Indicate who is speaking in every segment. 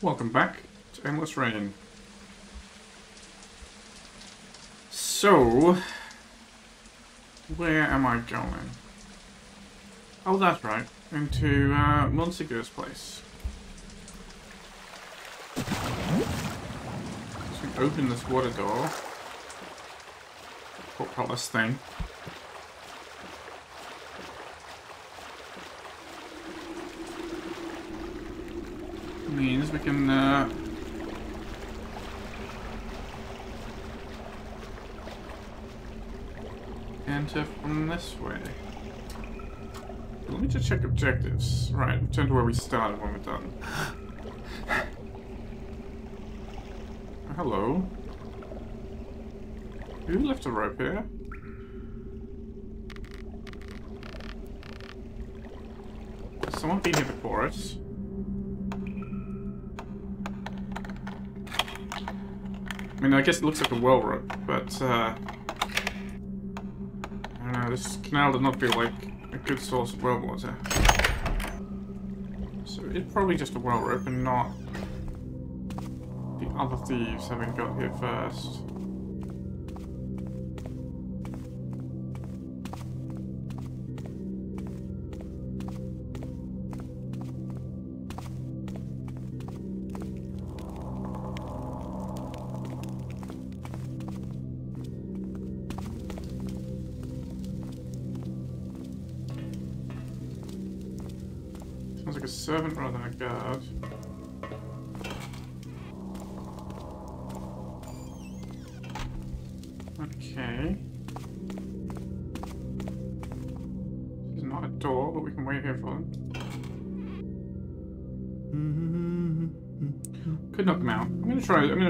Speaker 1: Welcome back to Endless Rain. So, where am I going? Oh, that's right, into uh, place. So we open this water door. Portcullis thing. Means we can uh, enter from this way. Let me just check objectives. Right, return to where we started when we're done. Hello. Who left a rope here? Someone been here before us? I mean, I guess it looks like a well rope, but, uh... I don't know, this canal did not feel like a good source of well water. So it's probably just a well rope and not the other thieves having got here first.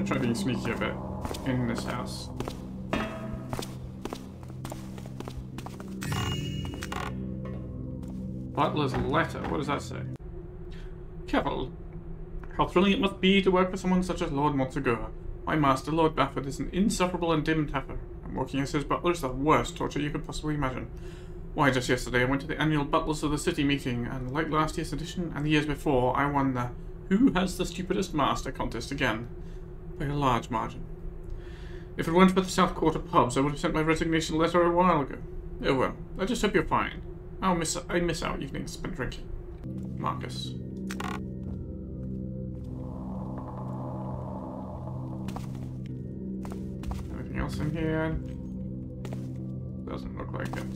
Speaker 1: Try. Being sneaky a bit in this house. Butler's letter. What does that say? Careful. How thrilling it must be to work for someone such as Lord Montsegur. My master, Lord Bafford, is an insufferable and dim taffer, and working as his butler is the worst torture you could possibly imagine. Why, just yesterday I went to the annual Butlers of the City meeting, and like last year's edition and the years before, I won the Who Has the Stupidest Master contest again, by a large margin. If it weren't for the South Quarter pubs, I would have sent my resignation letter a while ago. Oh well, I just hope you're fine. I'll miss I miss our evenings spent drinking. Marcus. Anything else in here? Doesn't look like it.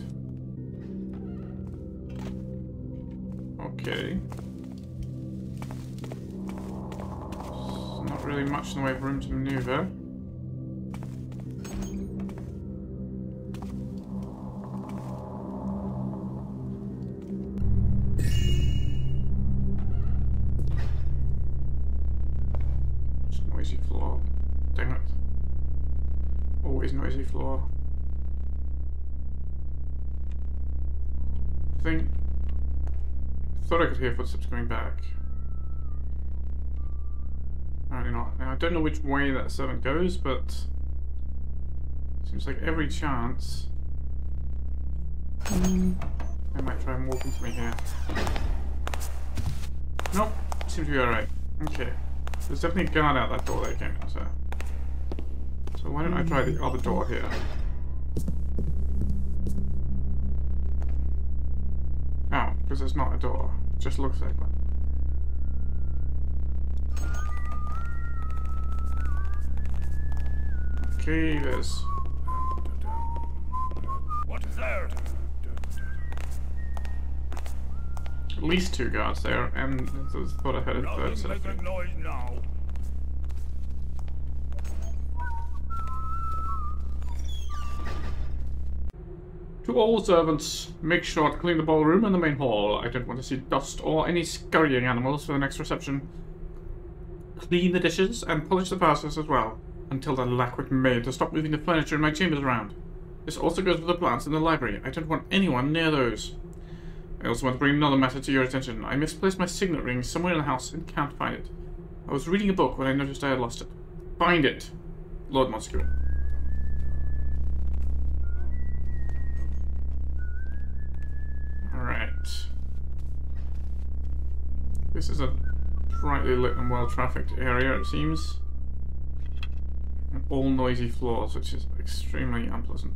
Speaker 1: Okay. Not really much in the way of room to maneuver. Noisy floor. Dang it. Always noisy floor. think thought I could hear footsteps coming back. I don't know which way that seven goes, but seems like every chance I might try and walk into me here. Nope, seems to be alright. Okay. There's definitely a guard out that door that came in, so. So why don't I try the other door here? Oh, because it's not a door. It just looks like one. Okay, there's
Speaker 2: What is there?
Speaker 1: at least two guards there, and I thought I heard a third set.
Speaker 2: making noise now.
Speaker 1: To all servants, make sure to clean the ballroom and the main hall. I don't want to see dust or any scurrying animals for the next reception. Clean the dishes and polish the vases as well, until the lacquer maid to stop moving the furniture in my chambers around. This also goes for the plants in the library. I don't want anyone near those. I also want to bring another matter to your attention. I misplaced my signet ring somewhere in the house and can't find it. I was reading a book when I noticed I had lost it. Find it, Lord Montesquieu. Alright. This is a brightly lit and well trafficked area, it seems. All noisy floors, which is extremely unpleasant.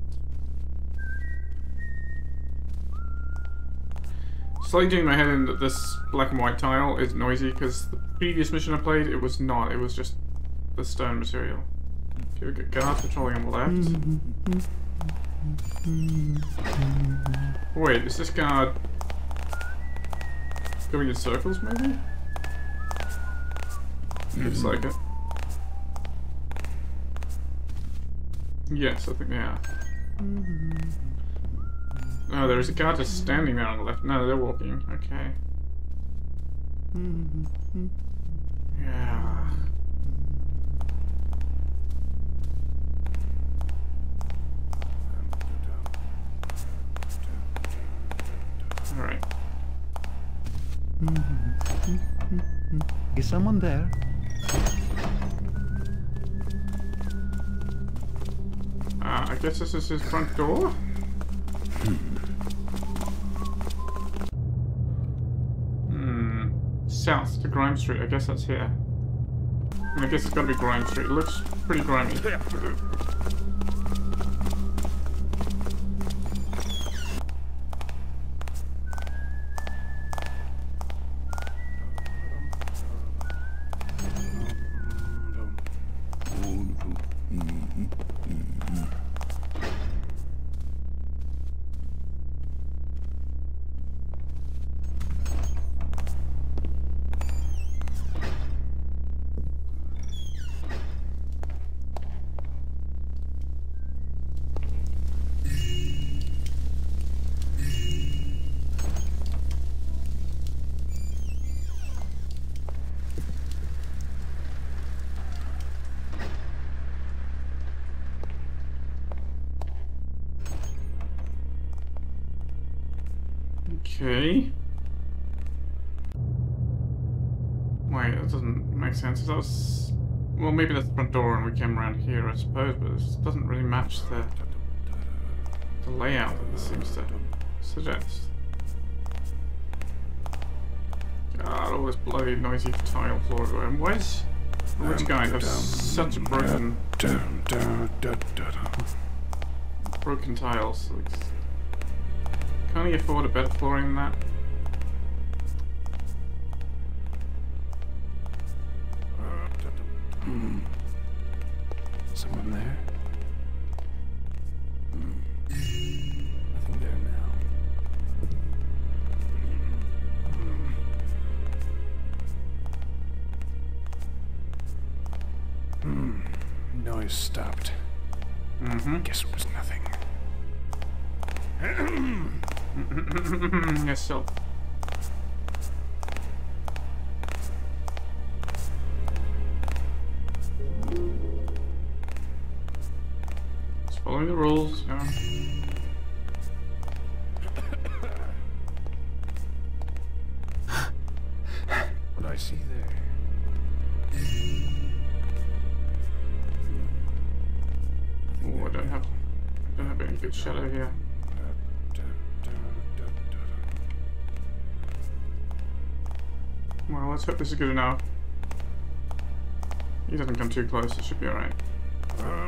Speaker 1: Slightly doing my head in that this black and white tile is noisy because the previous mission I played, it was not. It was just the stone material. Okay, we got guards patrolling on the left. Wait, is this guard going in circles, maybe? Looks like it. Yes, I think they are. Oh, there is a guard just standing there on the left. No, they're walking. Okay. Yeah. Alright.
Speaker 3: Is someone there?
Speaker 1: Uh, I guess this is his front door? Hmm. South to Grime Street. I guess that's here. I, guess it's gotta be Grime Street. It looks pretty grimy. I suppose, but this doesn't really match the, the layout that this seems to suggest. God, all this bloody noisy tile floor. And where's... Which guys have such a broken, broken tiles? Like, can't he afford a better flooring than that? Don't have any good shadow here. Well, let's hope this is good enough. He doesn't come too close, it should be alright.
Speaker 3: Hmm.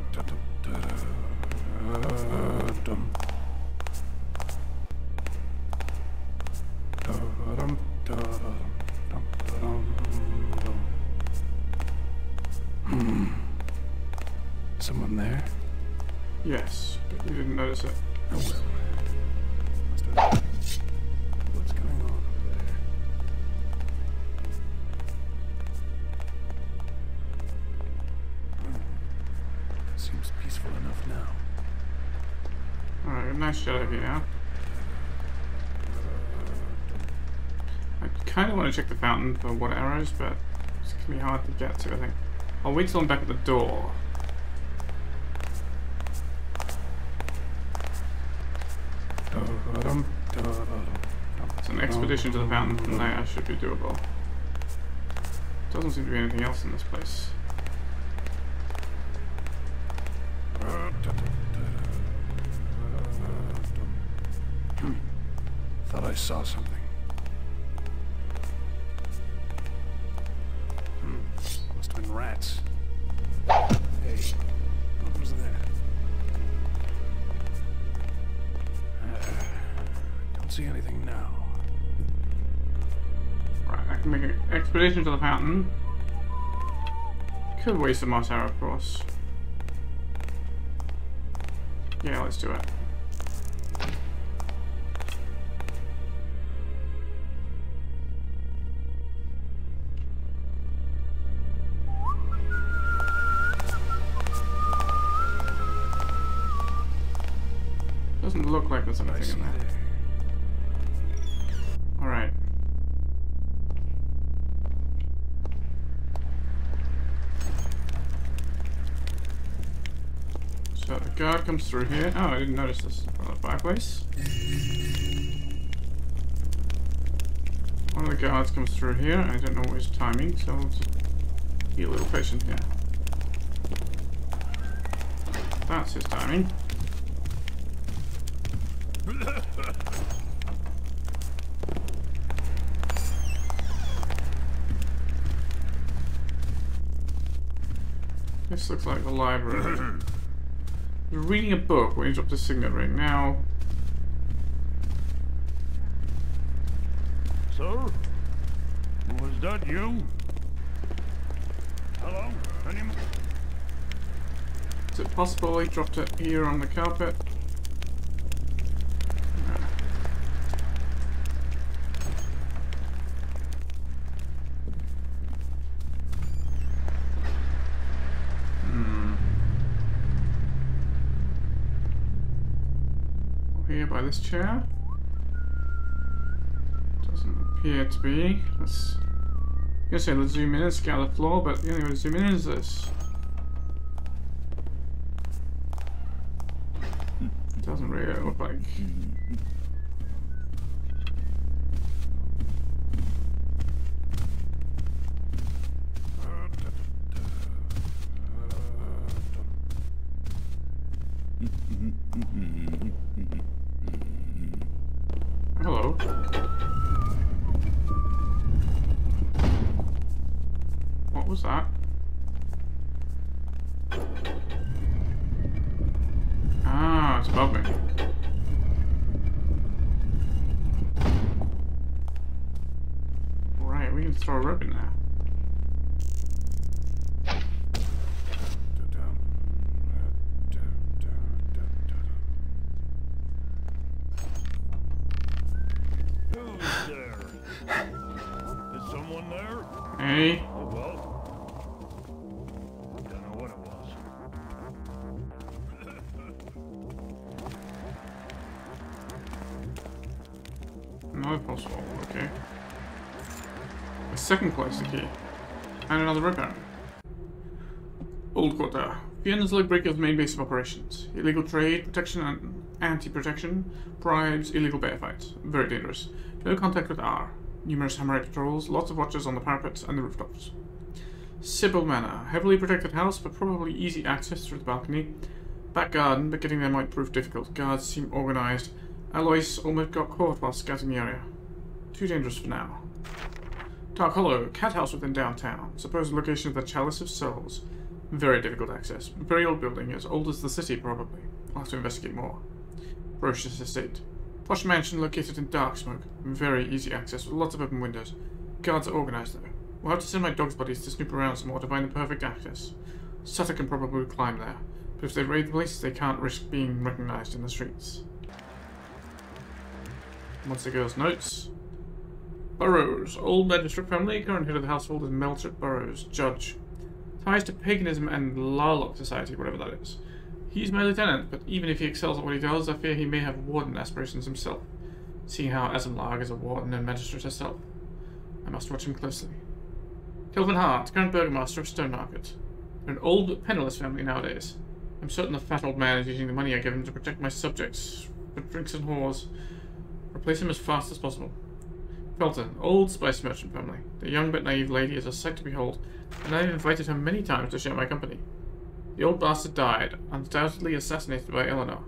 Speaker 1: But notice it.
Speaker 3: Oh well. What's going on over there? Hmm. Seems peaceful enough now.
Speaker 1: Alright, nice shadow here now. I kind of want to check the fountain for water arrows, but it's going to be hard to get to, I think. I'll wait till I'm back at the door. It's to the fountain from there should be doable. Doesn't seem to be anything else in this place.
Speaker 3: Thought I saw something.
Speaker 1: Expedition to the fountain. Could waste a moss arrow, of course. Yeah, let's do it. Doesn't look like there's anything in there. Comes through here. Oh, I didn't notice this the fireplace. One of the guards comes through here. I don't know his timing, so I'll just be a little patient here. That's his timing. This looks like the library. You're reading a book when you drop the signet ring. Now,
Speaker 2: Sir? Was that you? Hello? Any...
Speaker 1: is it possible he dropped it here on the carpet? This chair? Doesn't appear to be. Let's. I guess let's zoom in and scour the floor, but the only way to zoom in is this. It doesn't really look like. Vienna's leg breaker's main base of operations. Illegal trade, protection and anti-protection, bribes, illegal bear fights. Very dangerous. No contact with R. Numerous samurai patrols, lots of watchers on the parapets and the rooftops. Sybil Manor. Heavily protected house, but probably easy access through the balcony. Back garden, but getting there might prove difficult. Guards seem organized. Alois almost got caught while scouting the area. Too dangerous for now. Dark Hollow, cat house within downtown. Supposed location of the Chalice of Souls. Very difficult access. Very old building, as old as the city probably. I'll have to investigate more. Brocious Estate. Posh mansion located in dark smoke. Very easy access with lots of open windows. Guards are organized though. We'll have to send my dog's buddies to snoop around some more to find the perfect access. Sutter can probably climb there, but if they raid the place, they can't risk being recognized in the streets. Once the girl's notes. Burrows. Old magistrate family. Current head of the household is Melchett Burrows, judge. Ties to paganism and Larlock Society, whatever that is. He's my lieutenant, but even if he excels at what he does, I fear he may have warden aspirations himself, seeing how Asimlag is a warden and magistrate herself. I must watch him closely. Kelvin Hart, current burgomaster of Stone Market. An old but penniless family nowadays. I'm certain the fat old man is using the money I give him to protect my subjects from drinks and whores. Replace him as fast as possible. Felton, old spice merchant family. The young but naive lady is a sight to behold, and I've invited her many times to share my company. The old bastard died, undoubtedly assassinated by Eleanor.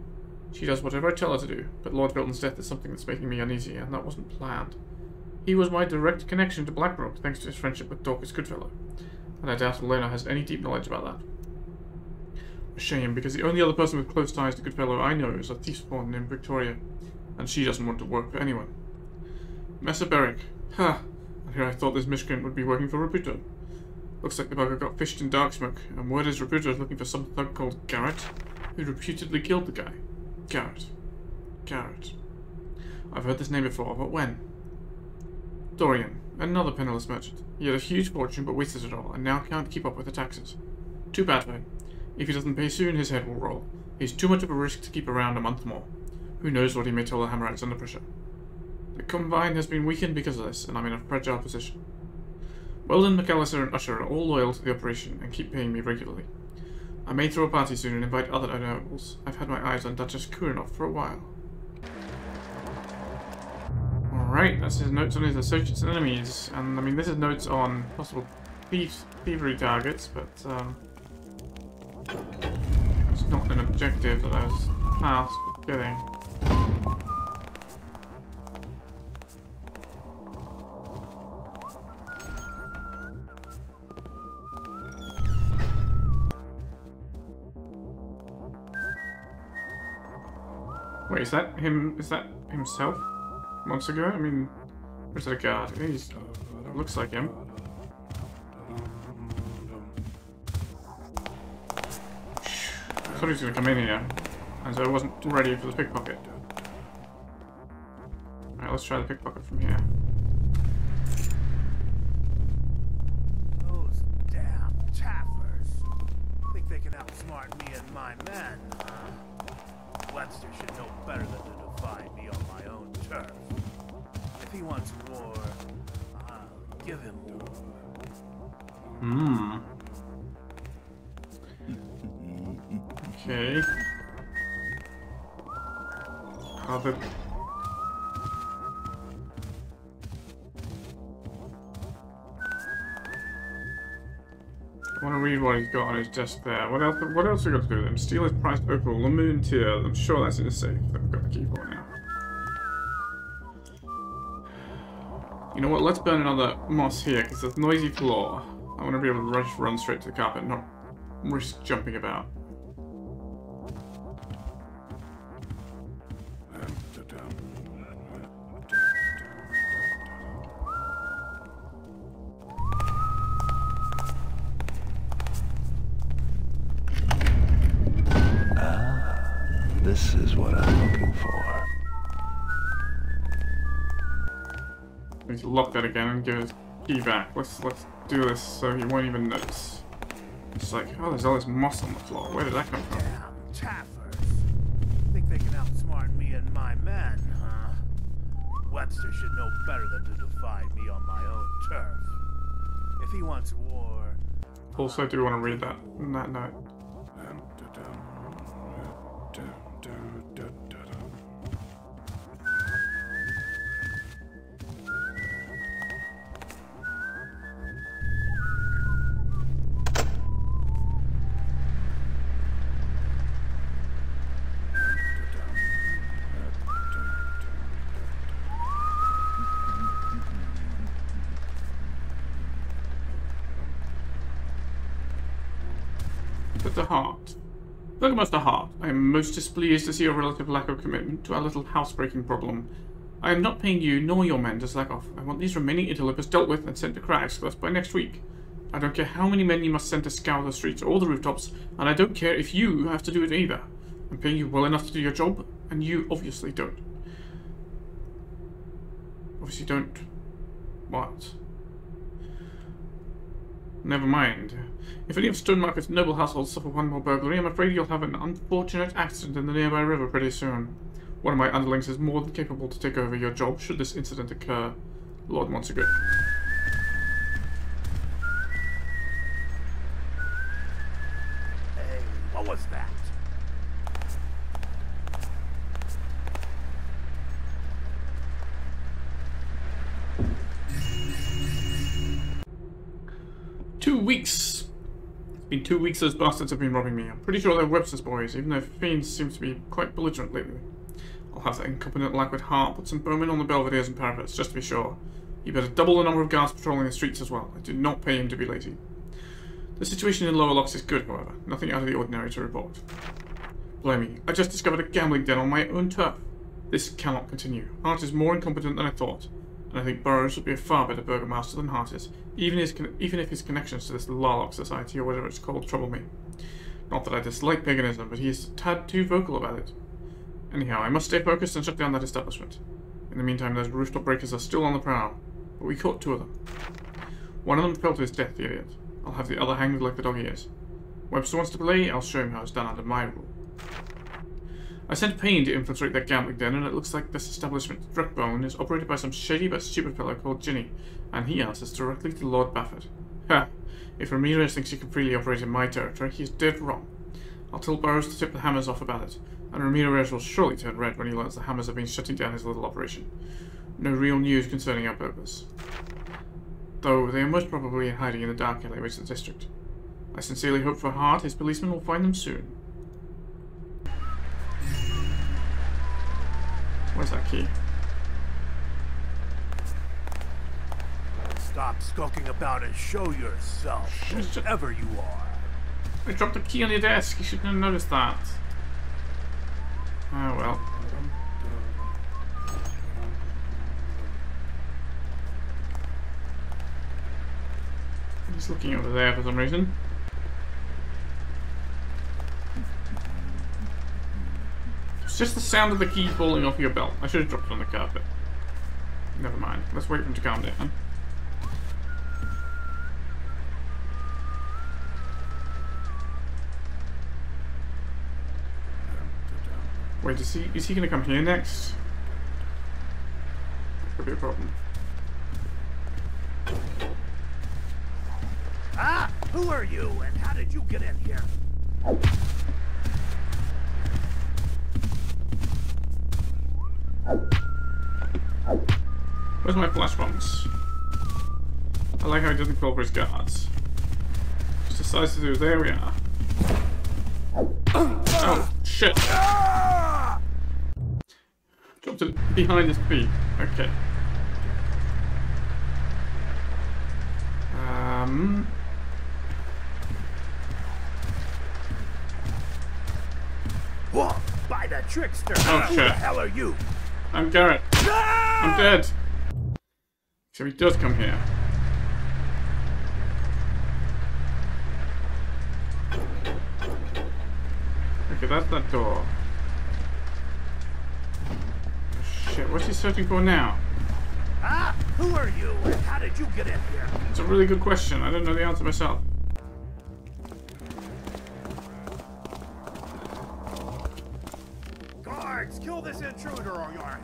Speaker 1: She does whatever I tell her to do, but Lord Felton's death is something that's making me uneasy, and that wasn't planned. He was my direct connection to Blackbrook, thanks to his friendship with Dorcas Goodfellow, and I doubt Eleanor has any deep knowledge about that. A shame, because the only other person with close ties to Goodfellow I know is a thief spawn named Victoria, and she doesn't want to work for anyone. Messer Beric. Ha! And here I thought this miscreant would be working for Raputo. Looks like the bugger got fished in dark smoke, and word is Raputo is looking for some thug called Garrett, who reputedly killed the guy. Garrett. Garrett. I've heard this name before, but when? Dorian, another penniless merchant. He had a huge fortune but wasted it all, and now can't keep up with the taxes. Too bad for him. If he doesn't pay soon, his head will roll. He's too much of a risk to keep around a month more. Who knows what he may tell the Hammerites under pressure. The Combine has been weakened because of this, and I'm in a fragile position. Weldon, McAllister, and Usher are all loyal to the operation and keep paying me regularly. I may throw a party soon and invite other nobles. I've had my eyes on Duchess Kurinov for a while. Alright, that's his notes on his associates and enemies. And, I mean, this is notes on possible thief thievery targets, but, um... It's not an objective that I was tasked with getting. Wait, is that him? Is that himself? Months ago? I mean, where's that guard? He's uh, looks like him. I thought he was gonna come in here, and so I wasn't ready for the pickpocket. Alright, let's try the pickpocket from here.
Speaker 4: Those damn. Think they can outsmart me and my men, huh? Webster should know better than to defy me on my own turf. If he wants war, I'll give him war.
Speaker 1: Hmm. Okay. The... want to read what he's got on his desk there. What else? What else we got to do with him? Steal his prized opal, the moon tier. I'm sure that's in the safe that we've got the key for now. You know what? Let's burn another moss here because there's noisy floor. I want to be able to rush, run straight to the carpet, not risk jumping about. And give his key back. Let's let's do this so he won't even notice. It's like, oh, there's all this moss on the floor. Where did that come from?
Speaker 4: Damn taffers. Think they can outsmart me and my men, huh? Webster should know better than to defy me on my own turf. If he wants war,
Speaker 1: Also, I do want to read that that note. Master Hart, I am most displeased to see your relative lack of commitment to our little housebreaking problem. I am not paying you nor your men to slack off. I want these remaining interlopers dealt with and sent to Cragscleft by next week. I don't care how many men you must send to scour the streets or the rooftops, and I don't care if you have to do it either. I'm paying you well enough to do your job, and you obviously don't. Obviously don't. What? Never mind. If any of Stonemarket's noble households suffer one more burglary, I'm afraid you'll have an unfortunate accident in the nearby river pretty soon. One of my underlings is more than capable to take over your job should this incident occur. Lord Montague. Weeks! It's been two weeks those bastards have been robbing me. I'm pretty sure they're Webster's boys, even though Fiends seems to be quite belligerent lately. I'll have that incompetent Lackwood Hart put some bowmen on the belvederes and parapets, just to be sure. You better double the number of guards patrolling the streets as well. I do not pay him to be lazy. The situation in Lower Locks is good, however. Nothing out of the ordinary to report. Blimey, I just discovered a gambling den on my own turf. This cannot continue. Hart is more incompetent than I thought. And I think Burroughs would be a far better burgomaster than Hart is, even, his even if his connections to this Larlock Society or whatever it's called trouble me. Not that I dislike paganism, but he is a tad too vocal about it. Anyhow, I must stay focused and shut down that establishment. In the meantime, those rooftop breakers are still on the prowl, but we caught two of them. One of them fell to his death, the idiot. I'll have the other hanged like the dog he is. Webster wants to play, I'll show him how it's done under my rule. I sent Payne to infiltrate that gambling den, and it looks like this establishment, Druckbone, is operated by some shady but stupid fellow called Ginny, and he answers directly to Lord Bafford. Ha! If Ramirez thinks he can freely operate in my territory, he's dead wrong. I'll tell Burroughs to tip the Hammers off about it, and Ramirez will surely turn red when he learns the Hammers have been shutting down his little operation. No real news concerning our purpose. Though they are most probably in hiding in the dark alleyways of the district. I sincerely hope for Hart his policemen will find them soon. Where's that key?
Speaker 4: Stop skulking about and show yourself, whoever you are.
Speaker 1: I dropped the key on your desk. You shouldn't have noticed that. Oh well. He's looking over there for some reason. Just the sound of the key falling off your belt. I should have dropped it on the carpet. Never mind. Let's wait for him to calm down. Wait, is he is he gonna come here next? Could be a problem.
Speaker 4: Ah! Who are you, and how did you get in here?
Speaker 1: Where's my flash bombs? I like how he doesn't call for his guards. Just decides to do. There we are. Oh shit! Dropped it behind his feet. Okay. Um.
Speaker 4: Whoa! By the trickster!
Speaker 1: Oh,
Speaker 4: Who the hell are you?
Speaker 1: I'm Garrett. I'm dead. So he does come here. Okay, that's that door. Oh, shit, what's he searching for now?
Speaker 4: Ah! Who are you, and how did you get in here?
Speaker 1: It's a really good question. I don't know the answer myself.
Speaker 4: Intruder or your.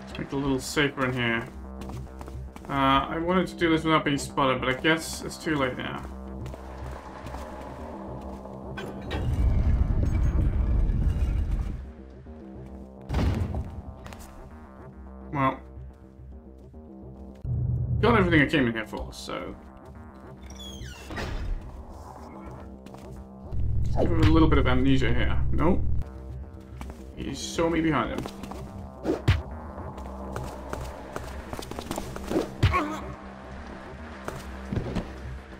Speaker 1: Let's make it a little safer in here. Uh, I wanted to do this without being spotted, but I guess it's too late now. I came in here for, so Let's give him a little bit of amnesia here. Nope. He saw me behind him.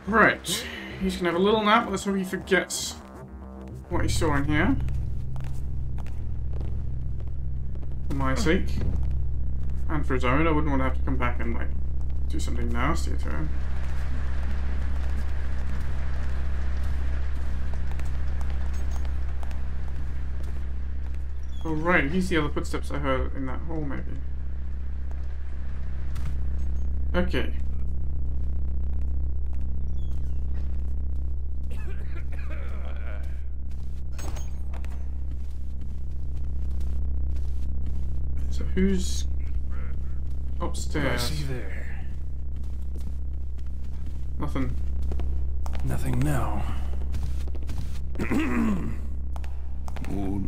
Speaker 1: Right. He's gonna have a little nap. Let's hope he forgets what he saw in here. For my sake. And for his own, I wouldn't want to have to come back and, like, do something nasty to him. Oh, right. He's the other footsteps I heard in that hall, maybe. Okay. So who's
Speaker 3: I
Speaker 1: upstairs?
Speaker 3: see there.
Speaker 1: Nothing.
Speaker 3: Nothing now.
Speaker 1: Oh,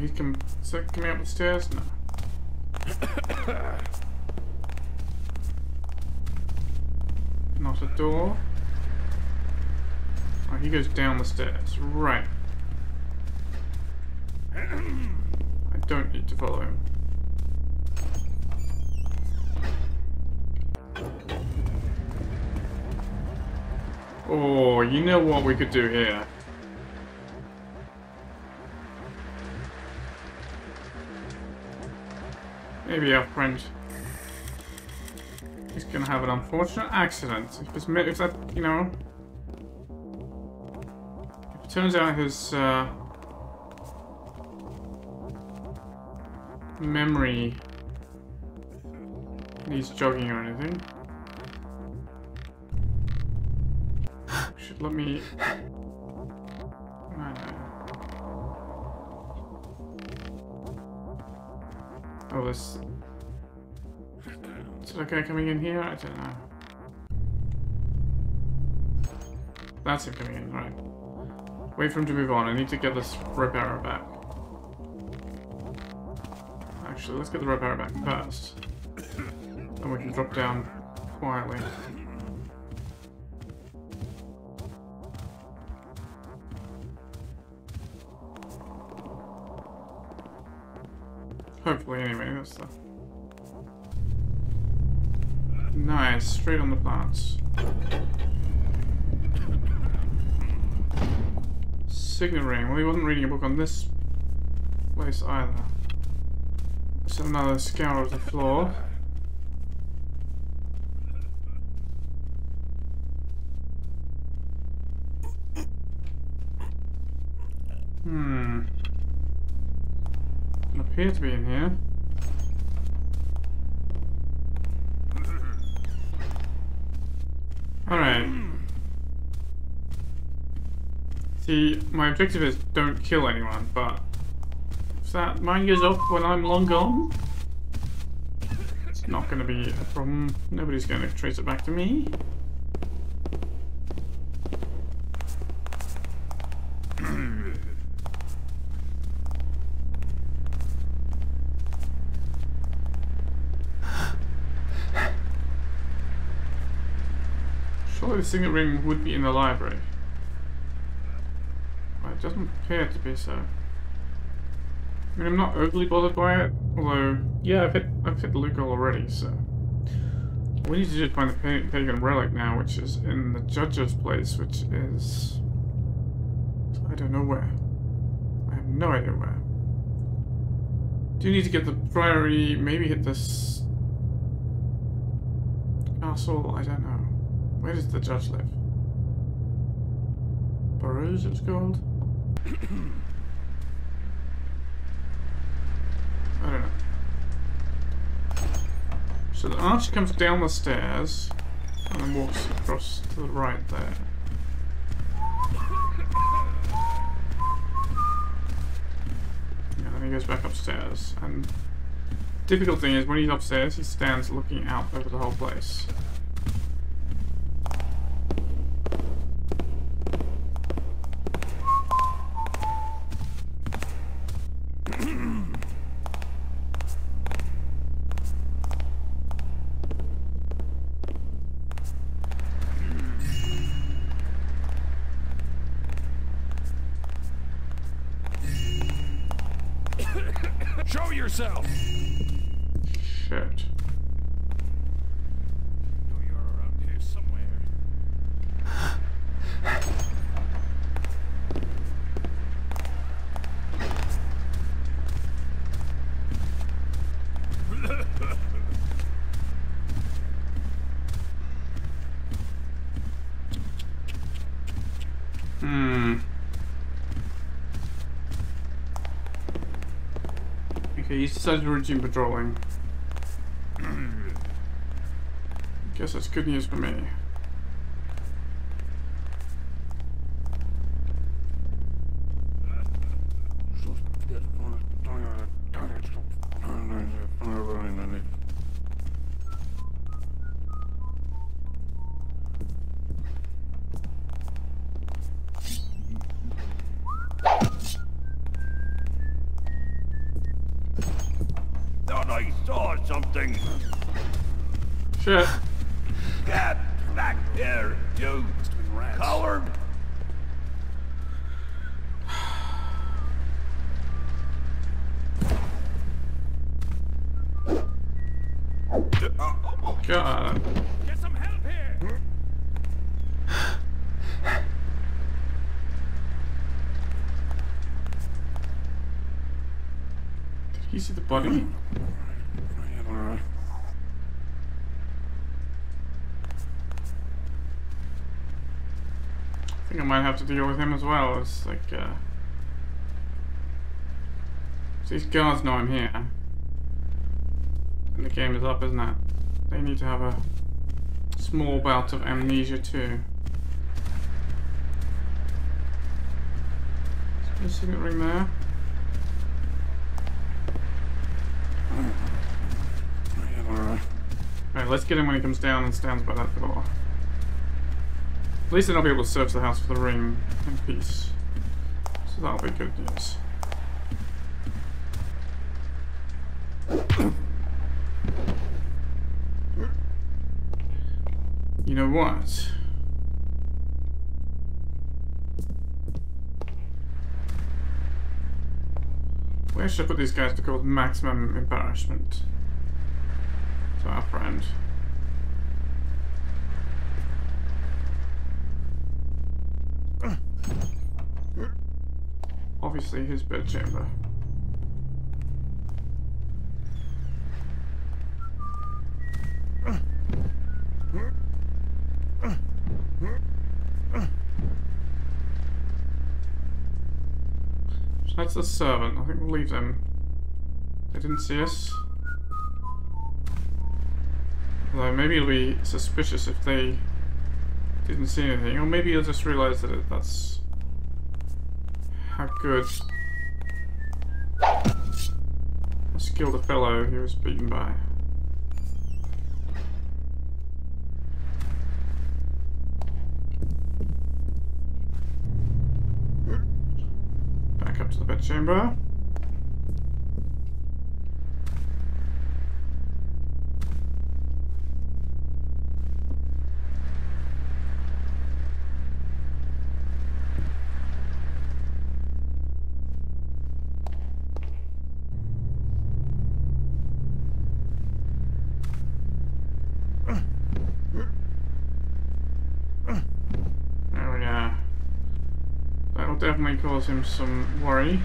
Speaker 1: He can. Is that coming up the stairs? now. Not a door. Oh, he goes down the stairs. Right. I don't need to follow him. Oh, you know what we could do here? Maybe our friend is gonna have an unfortunate accident. If, it's, if that, you know, if it turns out his uh, memory needs jogging or anything, should let me. I know. Oh, this. Is it okay coming in here? I don't know. That's him coming in, right. Wait for him to move on. I need to get this rope arrow back. Actually, let's get the rope arrow back first. Then we can drop down quietly. Hopefully, anyway, that's the... Nice, straight on the plants. Signet ring. Well, he wasn't reading a book on this place either. Another scour of the floor. Hmm. Appear to be in here. Alright. See, my objective is don't kill anyone, but that mine goes when I'm long gone, it's not going to be a problem. Nobody's going to trace it back to me. Surely the signet ring would be in the library. Well, it doesn't appear to be so. I mean, I'm not overly bothered by it, although, yeah, I've hit, I've hit the loot goal already, so... We need to just find the pagan relic now, which is in the judge's place, which is... I don't know where. I have no idea where. Do you need to get the priory, maybe hit this... Castle, I don't know. Where does the judge live? Burrows, it's called? I don't know. So the archer comes down the stairs and then walks across to the right there. Yeah, then he goes back upstairs. And difficult thing is when he's upstairs, he stands looking out over the whole place. He's decided patrolling. Guess that's good news for me.
Speaker 2: You
Speaker 1: see the body? I think I might have to deal with him as well. It's like, uh... These guards know I'm here. And the game is up, isn't it? They need to have a small bout of amnesia too. Is there a signet ring there? Alright, let's get him when he comes down and stands by that door. At least then I'll be able to search the house for the ring in peace. So that'll be good news. You know what? Where should I put these guys to cause maximum embarrassment to our friend? Obviously his bedchamber. So that's the servant. I think we'll leave them. They didn't see us. Although maybe it'll be suspicious if they didn't see anything. Or maybe he'll just realise that it, that's how good how skilled a fellow he was beaten by. Back up to the bedchamber. That'll cause him some worry.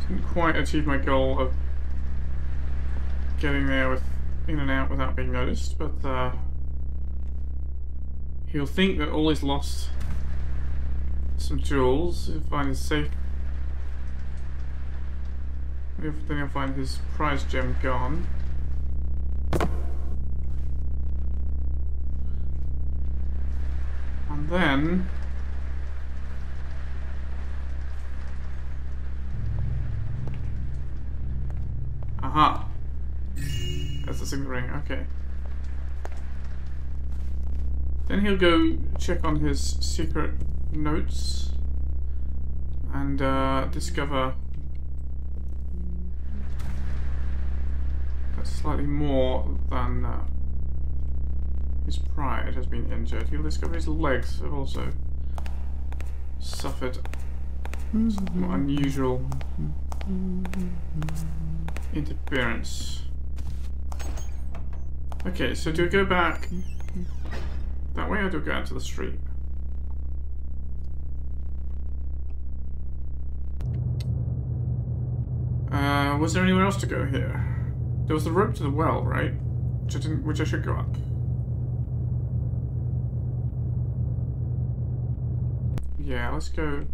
Speaker 1: Didn't quite achieve my goal of getting there with in and out without being noticed, but uh, he'll think that all is lost. Some jewels, he'll find his safe if then he'll find his prize gem gone. Then... Aha! That's the signet ring, okay. Then he'll go check on his secret notes and uh, discover that slightly more than uh, pride has been injured. He'll discover his legs have also suffered some unusual interference. Okay, so do we go back that way or do we go out to the street? Uh, was there anywhere else to go here? There was the rope to the well, right? Which I, which I should go up. Yeah, let's go.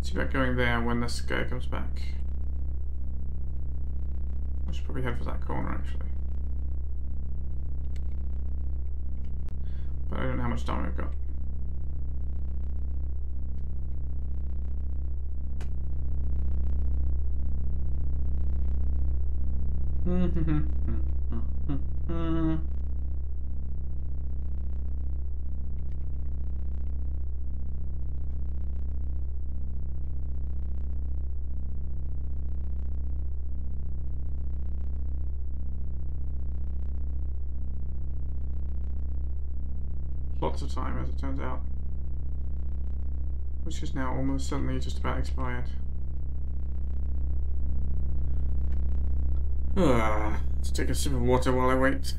Speaker 1: See about going there when this guy comes back. I should probably head for that corner, actually. But I don't know how much time I've got. Mm-hmm. lots of time, as it turns out. Which is now almost suddenly just about expired. Ah, let's take a sip of water while I wait.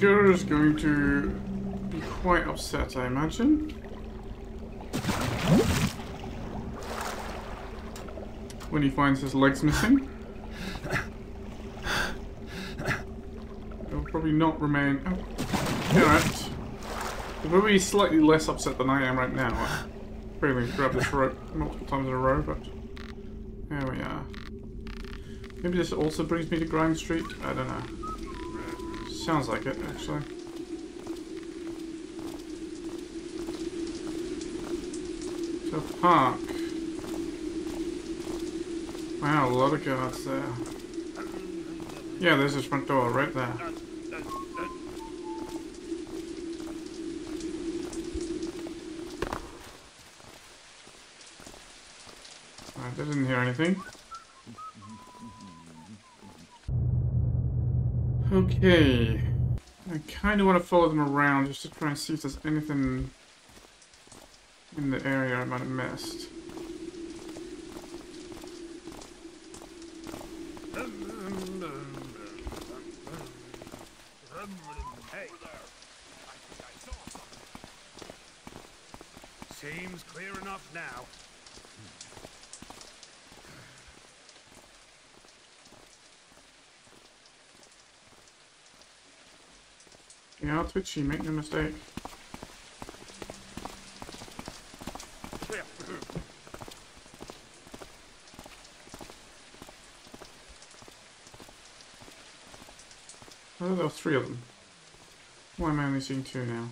Speaker 1: Mansker is going to be quite upset, I imagine. When he finds his legs missing. He'll probably not remain. Oh, alright. He'll probably be slightly less upset than I am right now. I failing to grab this rope multiple times in a row, but there we are. Maybe this also brings me to Grime Street. I don't know. Sounds like it, actually. So park. Wow, a lot of guards there. Yeah, there's his front door right there. They didn't hear anything. Okay. I kind of want to follow them around just to try and see if there's anything in the area I might have missed.
Speaker 4: Hey. Seems clear enough now.
Speaker 1: Yeah, Twitchy, make no mistake. Oh, there were three of them. Why am I only seeing two now?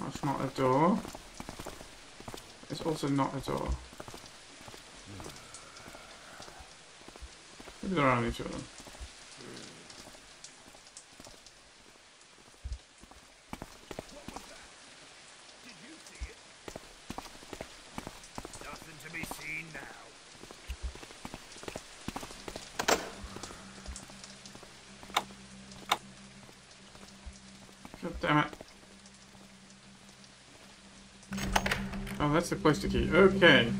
Speaker 1: That's not a door. It's also not a door. Maybe there are only two of them.
Speaker 4: Did you see it? Nothing to be seen now.
Speaker 1: God damn it. Oh, that's the key. Okay.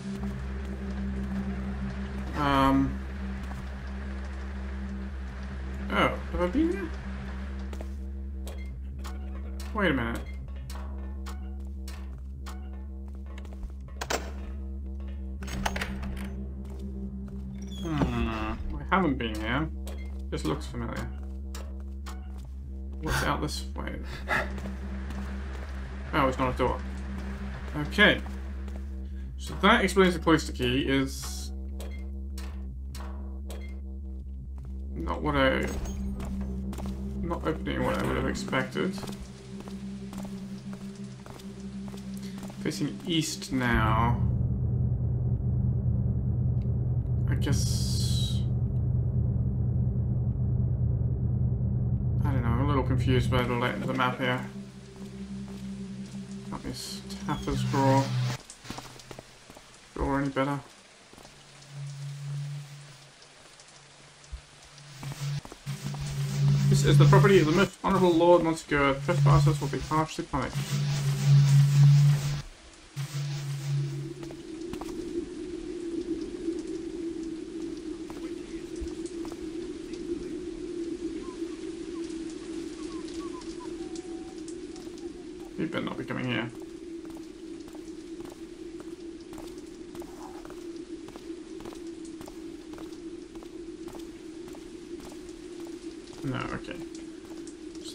Speaker 1: Um. Oh, have I been here? Wait a minute. Hmm. I haven't been here. This looks familiar. What's out this way? Oh, it's not a door. Okay. So that explains the cloister key is not what I not opening what I would have expected. Facing east now. I guess I don't know, I'm a little confused by the the map here. Can't this taffer's draw any better? This is the property of the most honourable Lord Montsegur. Trespassers will be harshly punished. You better not be coming here.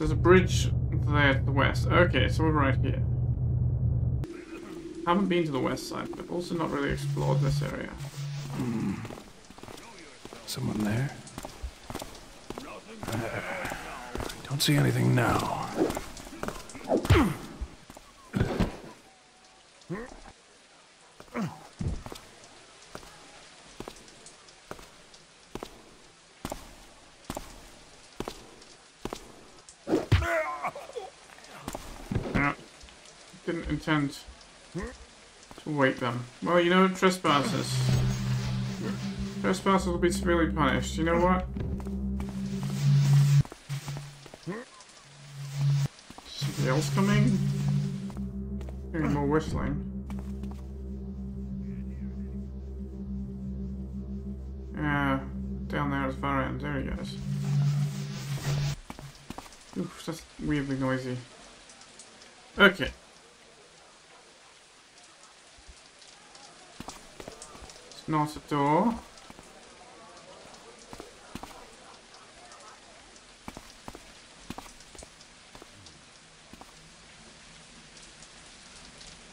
Speaker 1: there's a bridge there to the west. Okay, so we're right here. Haven't been to the west side, but also not really explored this area. Hmm.
Speaker 3: Someone there? Uh, don't see anything now.
Speaker 1: Yeah. Intend to wake them. Well, you know, trespassers. Trespassers will be severely punished. You know what? Somebody else coming? Hearing more whistling. Yeah, down there at the far end. There he goes. Oof, that's weirdly noisy. Okay. Not a door.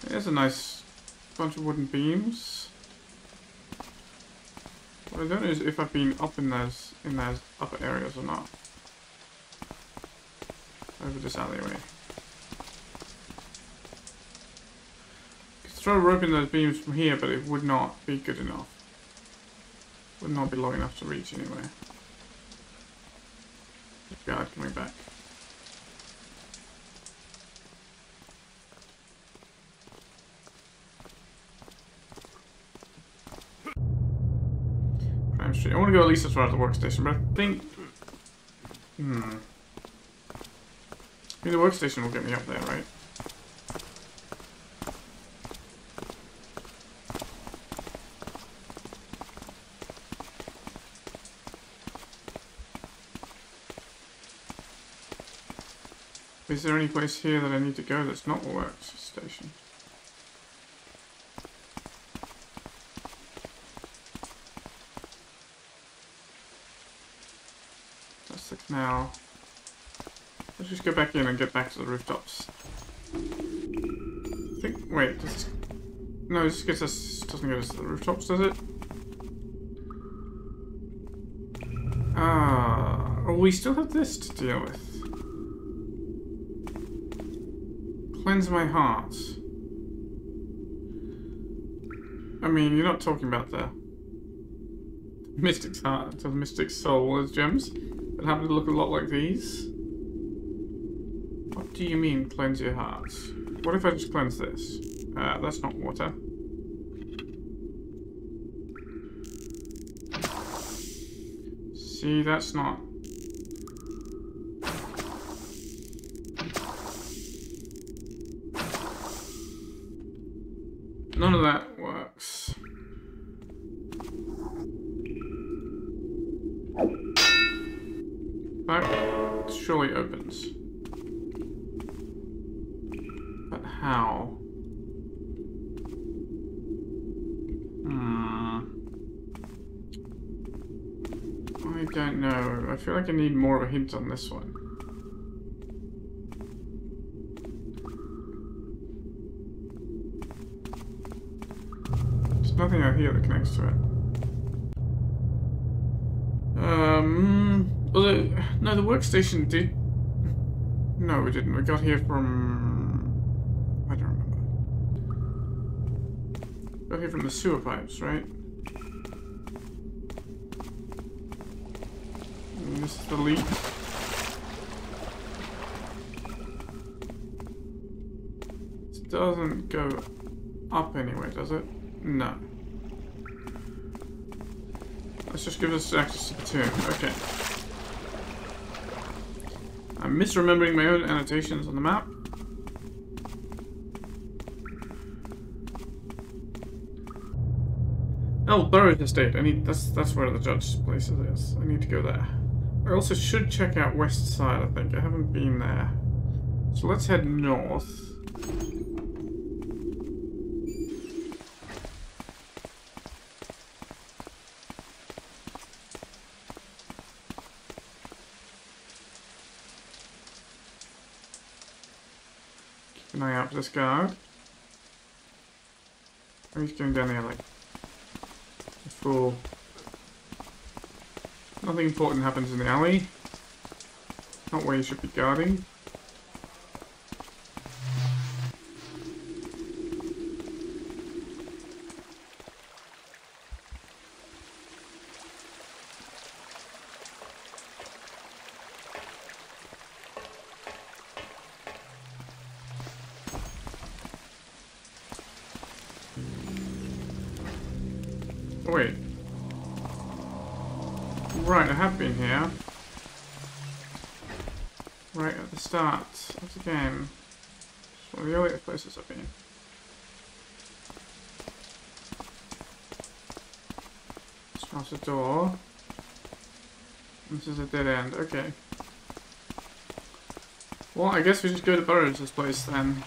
Speaker 1: There's a nice bunch of wooden beams. What I don't know is if I've been up in those in those upper areas or not. Over this alleyway. Throw a rope in those beams from here, but it would not be good enough. Would not be long enough to reach anyway. Guard coming back. I want to go at least as far as the workstation, but I think... Hmm. I mean, the workstation will get me up there, right? Is there any place here that I need to go that's not a the workstation? That's the canal. Let's just go back in and get back to the rooftops. I think. Wait, does this. No, this gets us. doesn't get us to the rooftops, does it? Ah. Oh, we still have this to deal with. Cleanse my heart. I mean, you're not talking about the mystic's heart, the mystic's soul as gems that happen to look a lot like these. What do you mean, cleanse your heart? What if I just cleanse this? Uh, that's not water. See, that's not... hint on this one. There's nothing out here that connects to it. Um. The, no, the workstation did. No, we didn't. We got here from. I don't remember. Got here from the sewer pipes, right? Leak. This doesn't go up anyway, does it? No. Let's just give us access to the tomb. Okay. I'm misremembering my own annotations on the map. Oh, Burridge Estate. I need that's that's where the judge's place is. I need to go there. I also should check out West Side, I think. I haven't been there. So let's head north. Keep an eye out for this guard. Oh, he's going down the alley. A fool. Nothing important happens in the alley. Not where you should be guarding. Past the door. This is a dead end, okay. Well, I guess we just go to Burroughs' place then.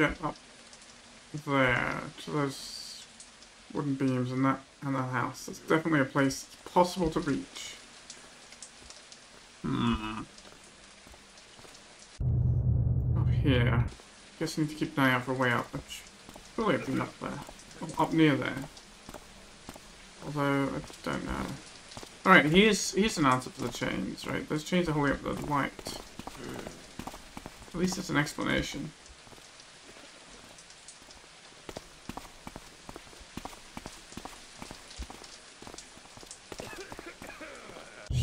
Speaker 1: Get up there to those wooden beams and that and that house? It's definitely a place possible to reach. Hmm. Up here. Guess I need to keep an eye out for a way up, which probably have been up there. Or up near there. Although I don't know. Alright, here's here's an answer for the chains, right? Those chains are holding up the light. At least it's an explanation.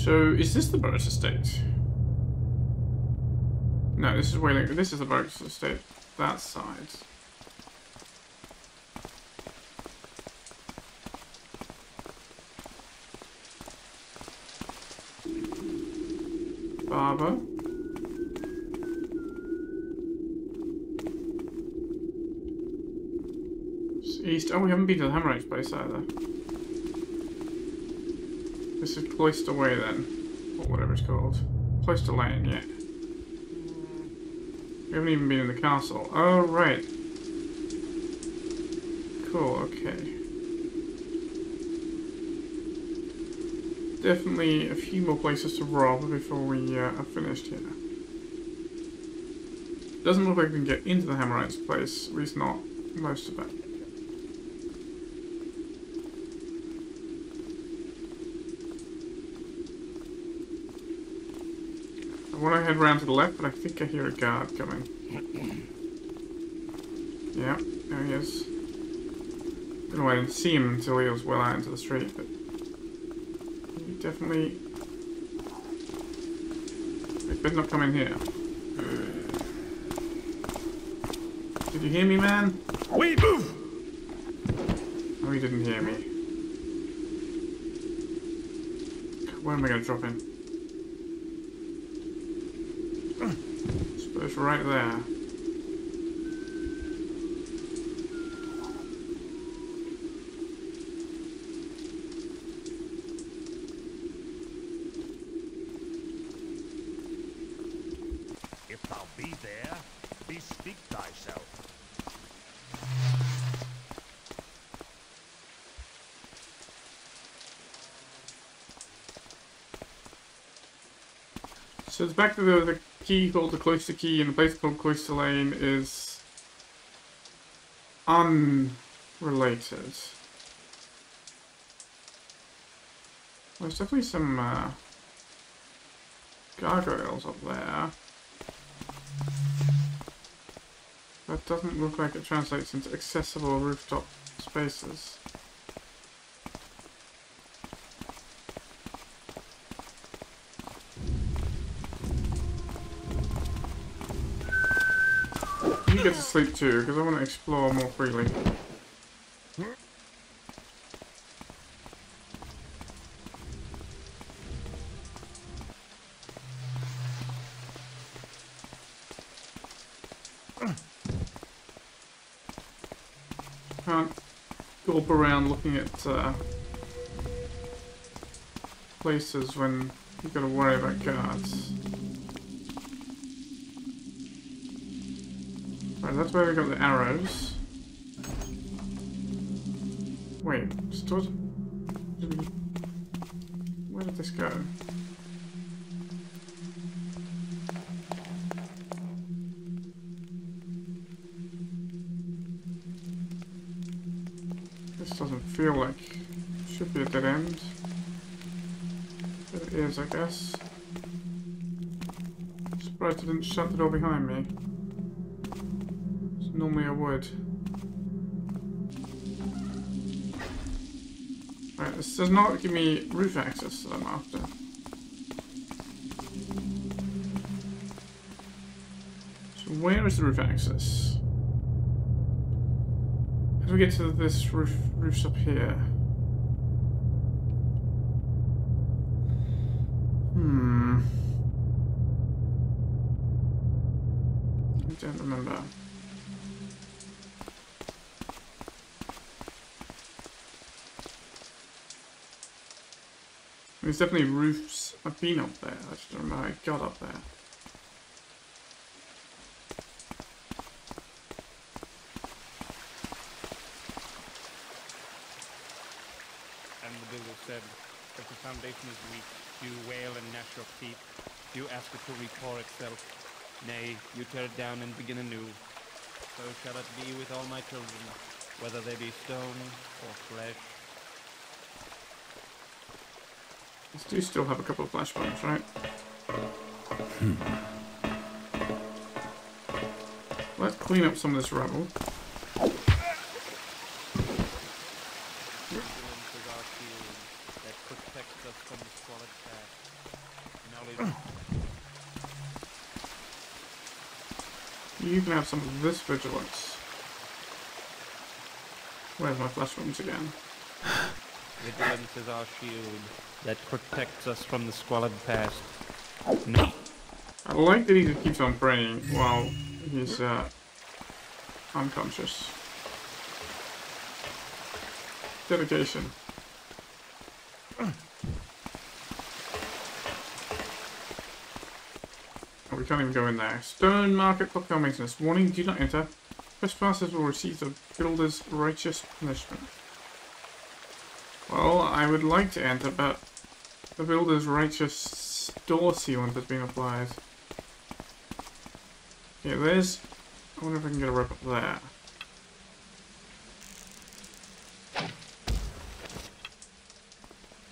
Speaker 1: So, is this the Burris estate? No, this is Wailing. This is the Burris estate. That side. Barber. It's East. Oh, we haven't been to the Hammerite's place either. This is Cloister Way then. Or whatever it's called. Cloister Lane, yeah. We haven't even been in the castle. Oh, right. Cool, okay. Definitely a few more places to rob before we uh, are finished here. Doesn't look like we can get into the Hammerite's place, at least not most of it. I want to head round to the left, but I think I hear a guard coming. Yeah, there he is. Didn't know I didn't see him until he was well out into the street, but he definitely. He better not come in here. Did you hear me, man?
Speaker 2: We move!
Speaker 1: Oh, he didn't hear me. Where am I going to drop in? Suppose right there.
Speaker 2: If thou be there, bespeak thyself.
Speaker 1: So it's back to the, a key called the Cloister Key and a place called Cloister Lane is unrelated. There's definitely some uh, guardrails up there. That doesn't look like it translates into accessible rooftop spaces. Sleep too, because I want to explore more freely. Can't gulp around looking at uh, places when you've got to worry about guards. That's where we got the arrows. Wait, we, where did this go? This doesn't feel like should be a dead end. But it is, I guess. Surprised it didn't shut the door behind me. Normally I would. Right, this does not give me roof access that I'm after. So where is the roof access? How do we get to this roof roofs up here? Hmm. I don't remember. There's definitely roofs. I've been up there. I just don't remember I got up there.
Speaker 5: And the builder said, if the foundation is weak, you wail and gnash your teeth. You ask it to repour itself. Nay, you tear it down and begin anew. So shall it be with all my children, whether they be stone or flesh.
Speaker 1: These do still have a couple of flash bombs, right? Hmm. Let's clean up some of this rubble. You can have some of this vigilance. Where's my flash bombs again?
Speaker 5: Vigilance is our shield that protects us from the squalid past. No.
Speaker 1: I like that he keeps on praying while he's uh, unconscious. Dedication. Oh, we can't even go in there. Stone Market Cocktail Maintenance. Warning, do not enter. Trespassers will receive the builder's righteous punishment. Well, I would like to enter, but the builder's righteous door sealant has been applied. Okay, there's... I wonder if I can get a rope up there.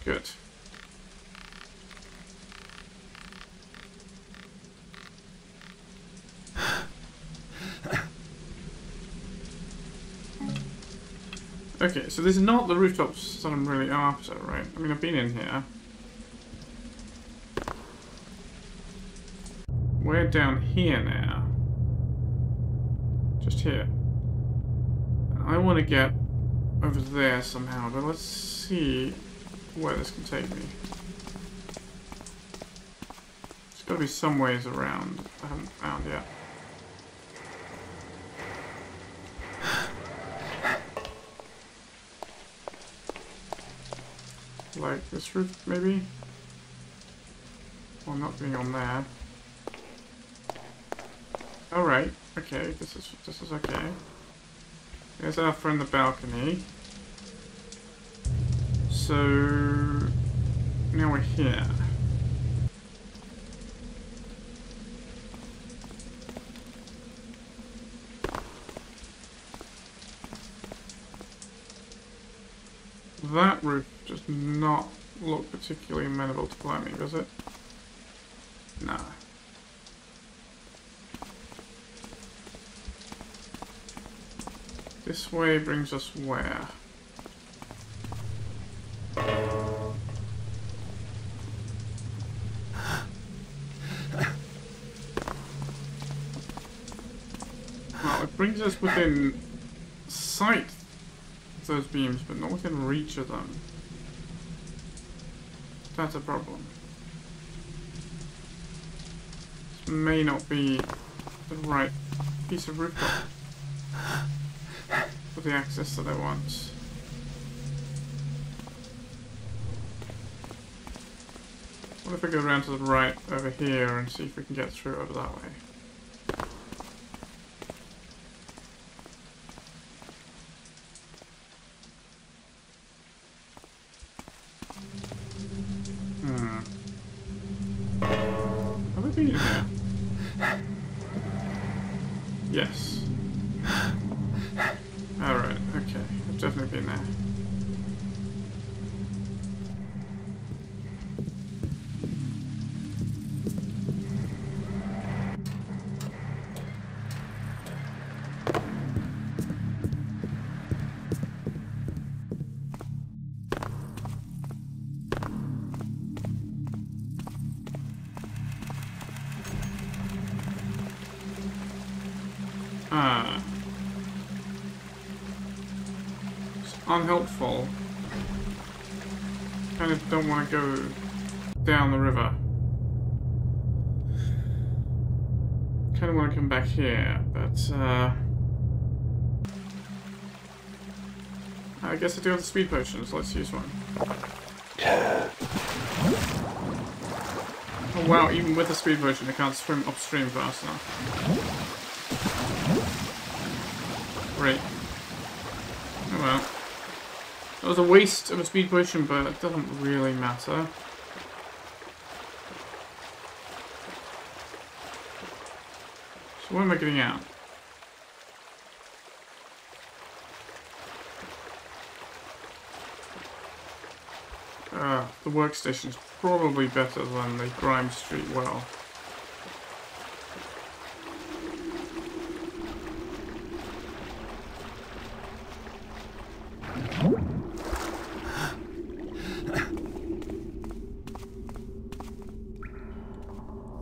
Speaker 1: Good. Okay, so this is not the rooftops that I'm really after, right? I mean, I've been in here. We're down here now. Just here. I want to get over there somehow, but let's see where this can take me. There's got to be some ways around um, I haven't found yet. Like this roof, maybe? Well, not being on there. Alright, okay, this is this is okay. There's our friend the balcony. So now we're here. That roof not look particularly amenable to climbing, does it? Nah. This way brings us where? Well, it brings us within sight of those beams, but not within reach of them. That's a problem. This may not be the right piece of rooftop for the access that I want. What if I go around to the right over here and see if we can get through over that way? Yes. Alright, okay. I've definitely been there. To go down the river. Kind of want to come back here, but uh, I guess I do have the speed potions. Let's use one. Oh wow! Even with the speed potion, I can't swim upstream fast enough. Great. That was a waste of a speed potion, but it doesn't really matter. So what am I getting out? Uh, the workstation's probably better than the Grime Street well.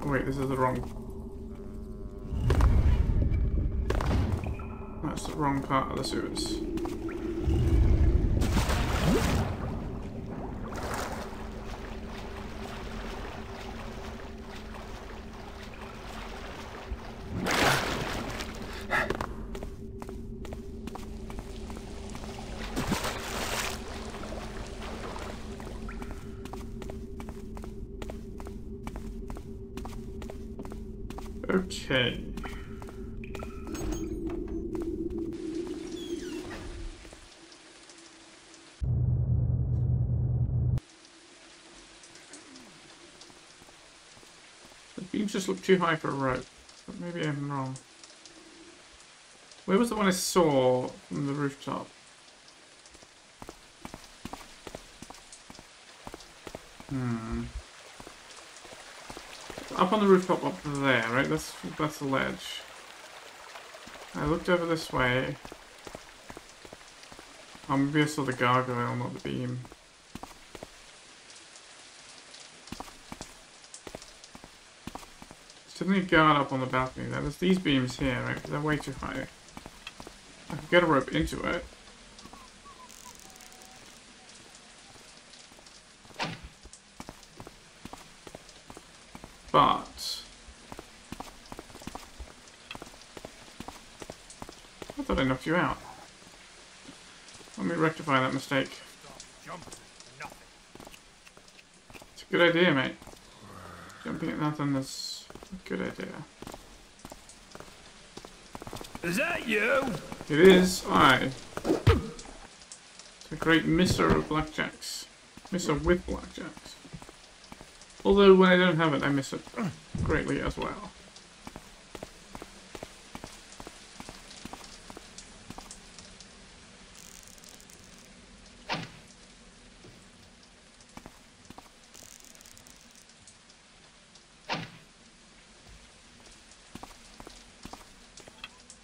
Speaker 1: Oh, wait, this is the wrong... That's the wrong part of the sewers. Okay. The beams just look too high for a rope, but maybe I'm wrong. Where was the one I saw from the rooftop? Hmm. Up on the rooftop up there, right? That's that's the ledge. I looked over this way. Oh, maybe I saw the gargoyle, not the beam. Definitely a guard up on the balcony there. There's these beams here, right? They're way too high. I could get a rope into it. But... I thought I knocked you out. Let me rectify that mistake. It's a good idea, mate. Jumping at nothing is good idea.
Speaker 4: Is that you?
Speaker 1: It is I. It's a great misser of blackjacks. Misser with blackjacks. Although when I don't have it, I miss it greatly as well.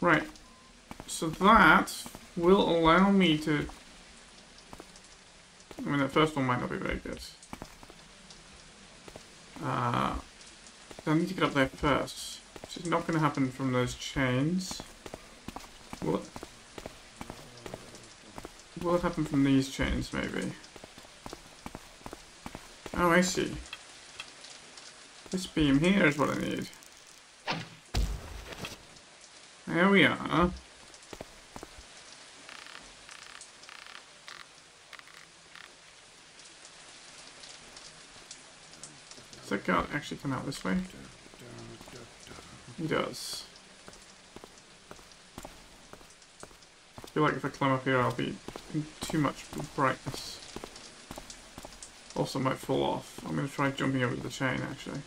Speaker 1: Right. So that will allow me to... I mean, that first one might not be very good. Uh, I need to get up there first. Which is not going to happen from those chains. It? Will it happen from these chains, maybe? Oh, I see. This beam here is what I need. There we are. Does that guard actually come out this way? He does. I feel like if I climb up here I'll be in too much brightness. Also might fall off. I'm gonna try jumping over the chain actually.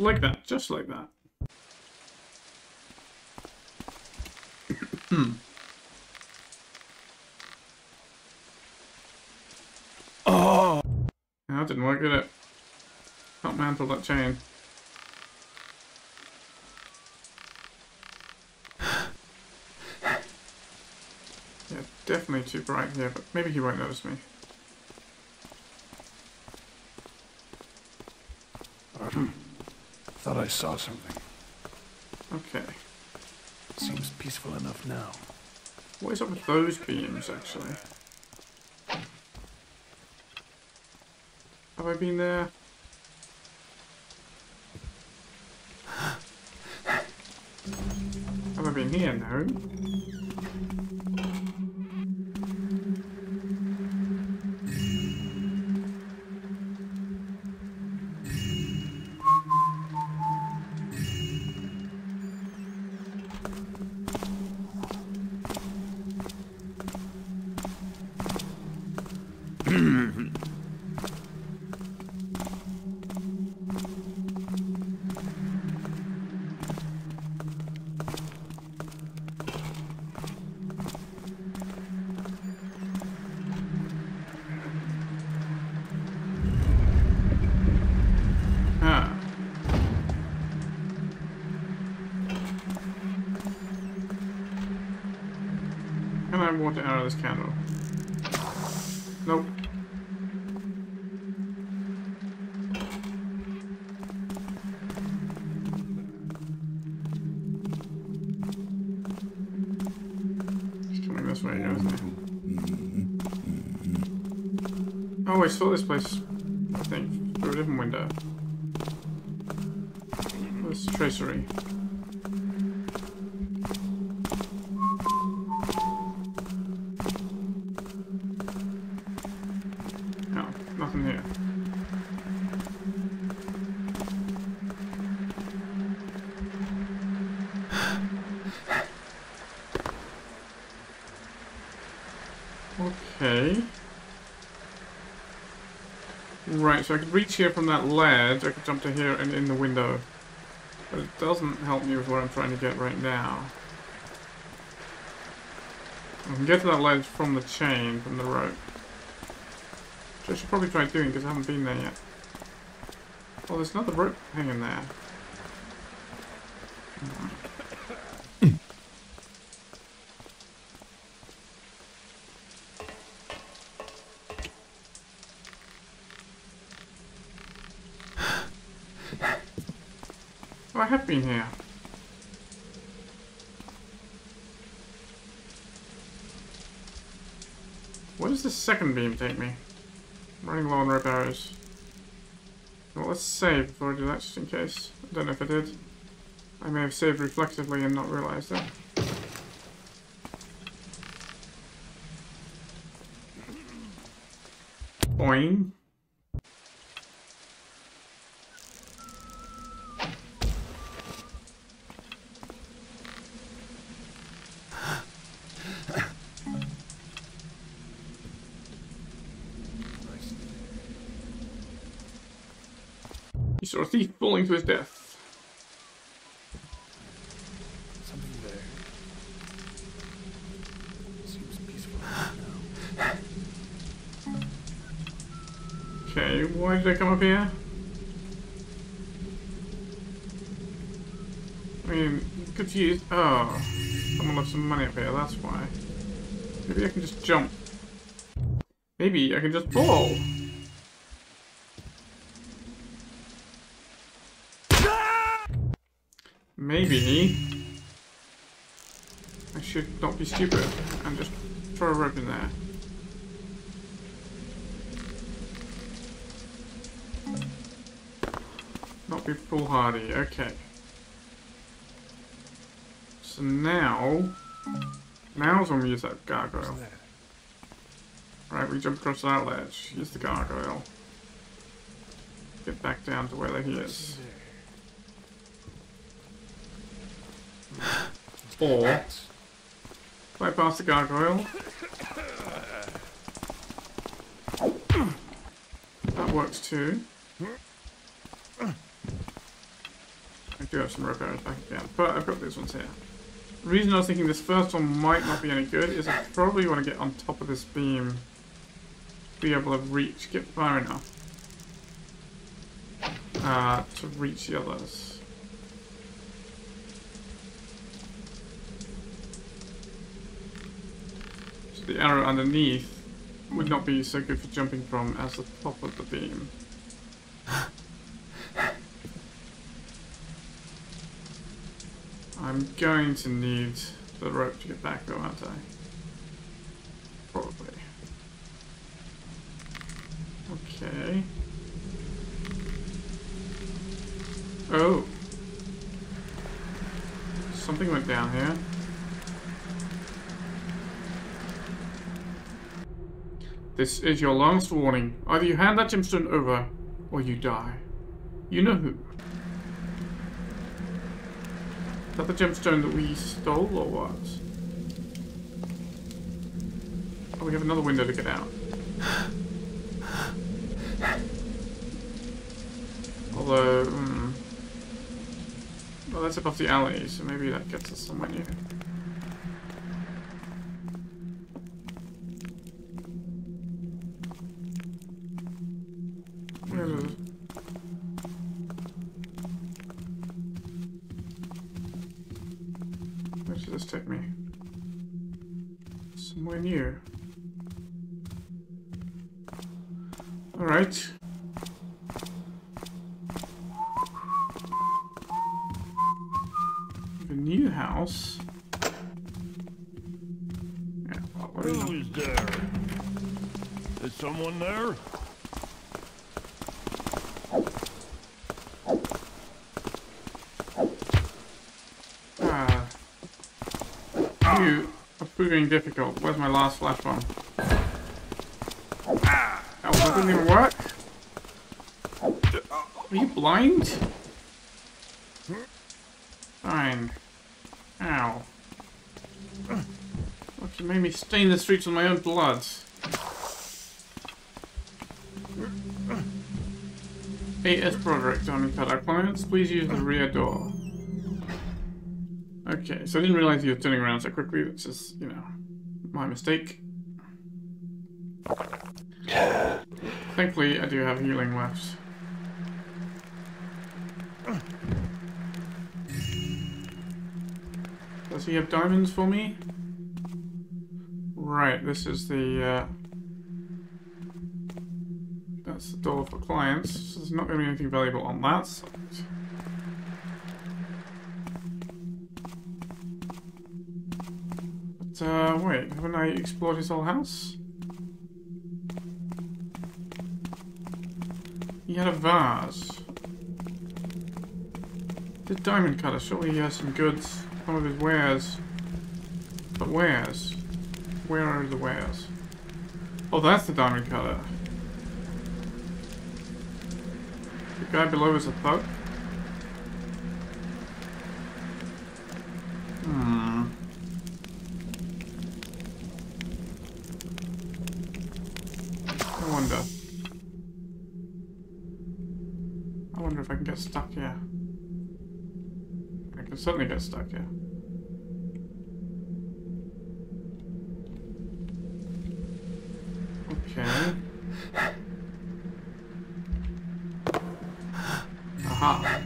Speaker 1: Like that, just like that. hmm.
Speaker 3: Oh!
Speaker 1: No, that didn't work, did it? Can't mantle that chain. Yeah, definitely too bright here, but maybe he won't notice me.
Speaker 3: Thought I saw something.
Speaker 1: Okay.
Speaker 3: Seems peaceful enough now.
Speaker 1: What is up with those beams, actually? Have I been there? Have I been here? No. This place, so I could reach here from that ledge, I could jump to here and in the window. But it doesn't help me with what I'm trying to get right now. I can get to that ledge from the chain, from the rope. Which I should probably try doing because I haven't been there yet. Oh, there's another rope hanging there. Been here. Where does the second beam take me? I'm running low on rope arrows. Well, let's save before I do that, just in case. I don't know if I did. I may have saved reflexively and not realized it. Boing. You saw a thief falling to his death.
Speaker 3: Something there. Seems peaceful.
Speaker 1: Okay, why did I come up here? I mean, confused. Oh, someone left some money up here, that's why. Maybe I can just jump. Maybe I can just fall. Maybe I should not be stupid and just throw a rope in there. Not be foolhardy. Okay. So now, now's when we use that gargoyle. Right, we jump across that ledge. Use the gargoyle. Get back down to where he is. Or bypass the gargoyle. That works too. I do have some rope arrows back again, but I've got these ones here. The reason I was thinking this first one might not be any good is I probably want to get on top of this beam, be able to reach, get far enough uh, to reach the others. So the arrow underneath would not be so good for jumping from as the top of the beam. I'm going to need the rope to get back though, aren't I? Probably. Okay. Oh. Something went down here. This is your last warning. Either you hand that gemstone over, or you die. You know who. Is that the gemstone that we stole, or what? Oh, we have another window to get out. Although, hmm. Well, that's above the alley, so maybe that gets us somewhere new. Difficult. Where's my last flash bomb? Ah! That didn't even work? Are you blind? Fine. Ow. Look, you made me stain the streets with my own blood. A.S. Broderick, Diamond. Our clients, please use the rear door. Okay, so I didn't realize you were turning around so quickly. That's just, you know, mistake. Thankfully, I do have healing left. Does he have diamonds for me? Right, this is the, uh... That's the door for clients, so there's not going to be anything valuable on that haven't I explored his whole house? He had a vase. The diamond cutter, surely he has some goods, some of his wares. But wares? Where are the wares? Oh, that's the diamond cutter. The guy below is a thug? Hmm. I wonder. I wonder if I can get stuck here. I can get stuck here. Okay. Aha.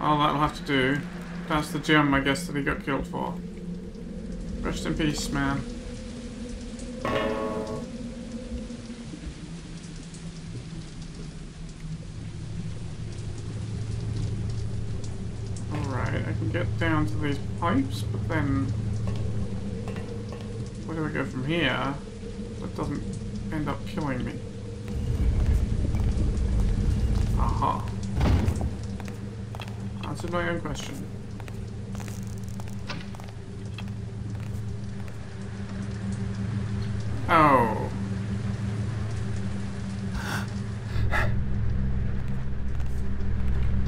Speaker 1: All that'll have to do. That's the gem, I guess, that he got killed for. Rest in peace, man. Alright, I can get down to these pipes, but then... Where do I go from here? That doesn't end up killing me. Aha. Answered my own question. Oh.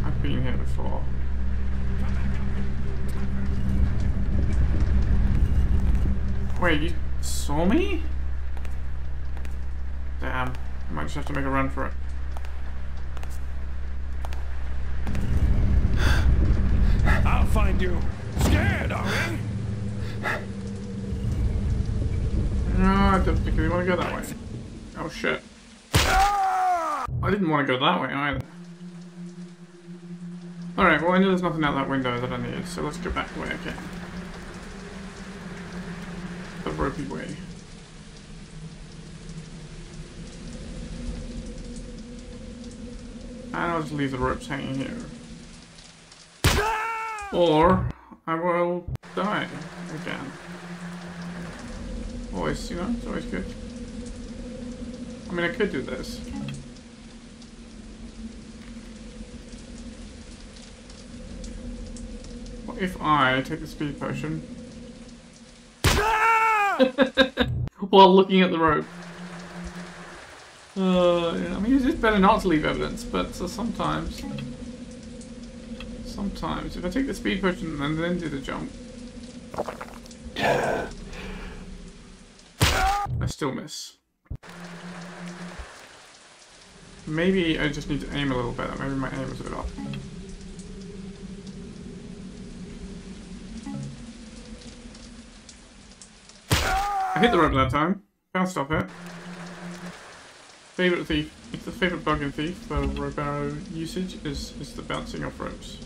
Speaker 1: I've been here before. Wait, you saw me? Damn. I might just have to make a run for it.
Speaker 6: I'll find you. Scared, are we?
Speaker 1: No, I don't particularly want to go that way. Oh shit. I didn't want to go that way either. Alright, well I know there's nothing out that window that I need, so let's go back the way I came. The ropey way. And I'll just leave the ropes hanging here. Or I will die again. Always, you know, it's always good. I mean, I could do this. If I take the speed potion? While looking at the rope. Uh, I mean, it's better not to leave evidence, but uh, sometimes... Sometimes, if I take the speed potion and then do the jump... I still miss. Maybe I just need to aim a little better. Maybe my aim is a bit off. I hit the rope that time. Bounced off it. Favorite thief. It's the favorite bug in Thief for rope arrow usage is, is the bouncing off ropes.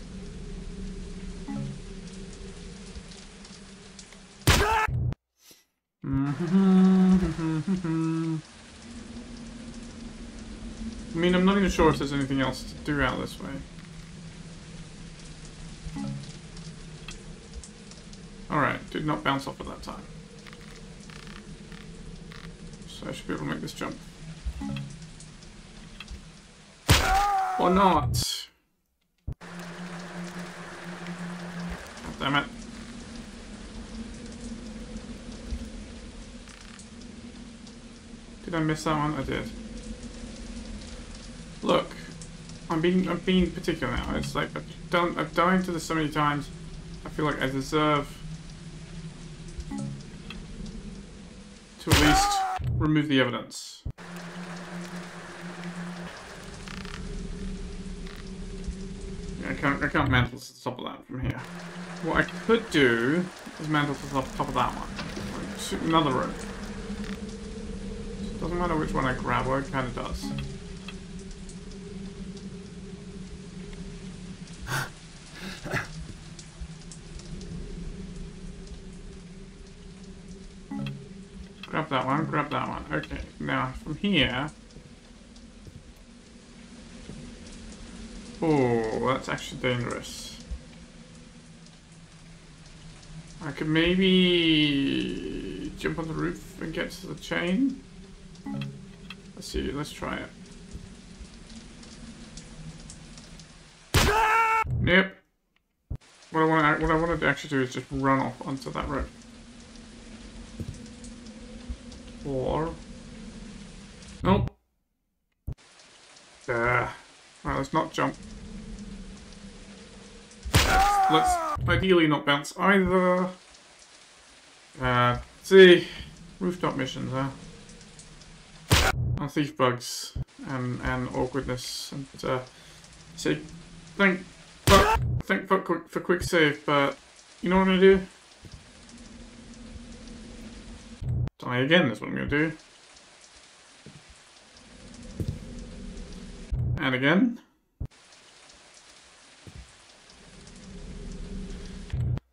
Speaker 1: I mean, I'm not even sure if there's anything else to do out this way. Alright, did not bounce off at that time. So I should be able to make this jump. Or not. Damn it. Did I miss that one? I did. Look, I'm being I'm being particular now. It's like I've done I've done into this so many times. I feel like I deserve remove the evidence. I can't I can't mantle to the top of that from here. What I could do is mantle to the top, of that one. Shoot another rope. Doesn't matter which one I grab, or it kinda does. Grab that one, grab that one. Okay, now from here. Oh, that's actually dangerous. I could maybe jump on the roof and get to the chain. Let's see, let's try it. Nope. What I want what I want to actually do is just run off onto that rope. Or nope. There. Right, not jump. Let's, ideally not bounce either. Uh, see, rooftop missions, huh? And thief bugs and and awkwardness and uh, see, thank fuck, thank fuck for quick save, but you know what I'm gonna do? Die again. That's what I'm gonna do. And again.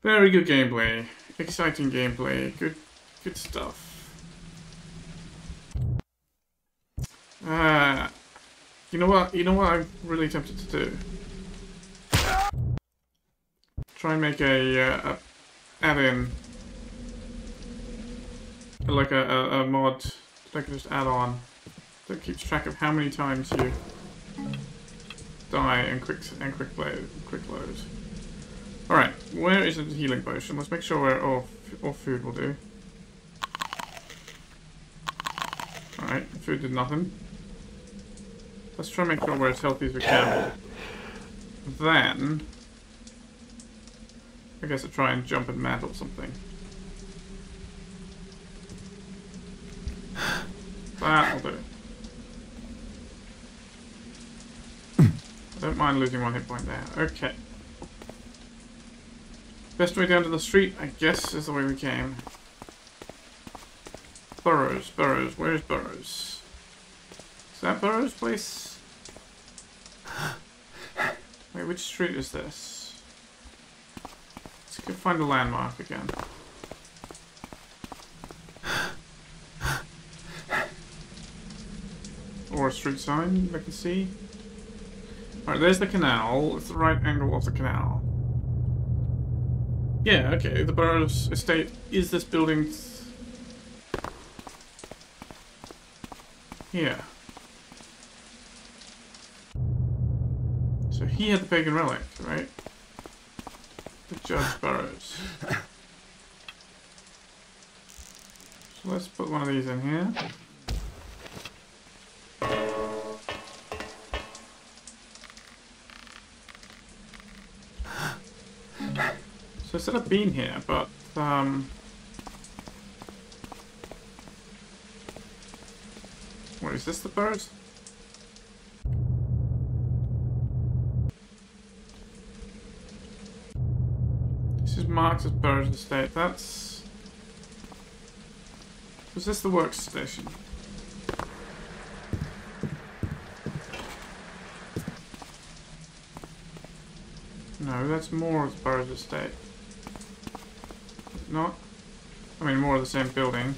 Speaker 1: Very good gameplay. Exciting gameplay. Good good stuff. Uh, you know what? You know what I'm really tempted to do? Try and make a, uh, add-in, like a, a, a mod that I can just add on that keeps track of how many times you die and quick and quick load. Quick load. All right, where is the healing potion? Let's make sure we're all, all food will do. All right, food did nothing. Let's try and make sure we're as healthy as we can. Then, I guess I'll try and jump and mantle something. That'll do. I don't mind losing one hit point there. Okay. Best way down to the street, I guess, is the way we came. Burrows, Burrows, where's Burrows? Is that Burrows' place? Wait, which street is this? Let's go find a landmark again. Or a street sign I can see. Alright, there's the canal. It's the right angle of the canal. Yeah, okay, the Burrows estate is this building here. So he had the pagan relic, right? The Judge Burrows. So let's put one of these in here. I said I've been here, but um What is this the bird? This is marked as Burrows Estate. That's Was this the workstation? No, that's more of Burrows Estate. Not? I mean, more of the same building.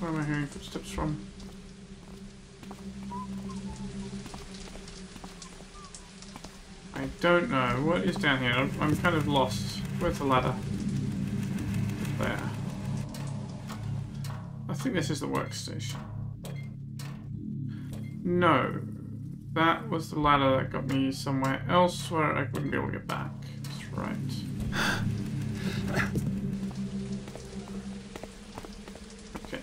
Speaker 1: Where am I hearing footsteps from? I don't know. What is down here? I'm, I'm kind of lost. Where's the ladder? There. I think this is the workstation. No. That was the ladder that got me somewhere else where I wouldn't be able to get back. That's right. Okay.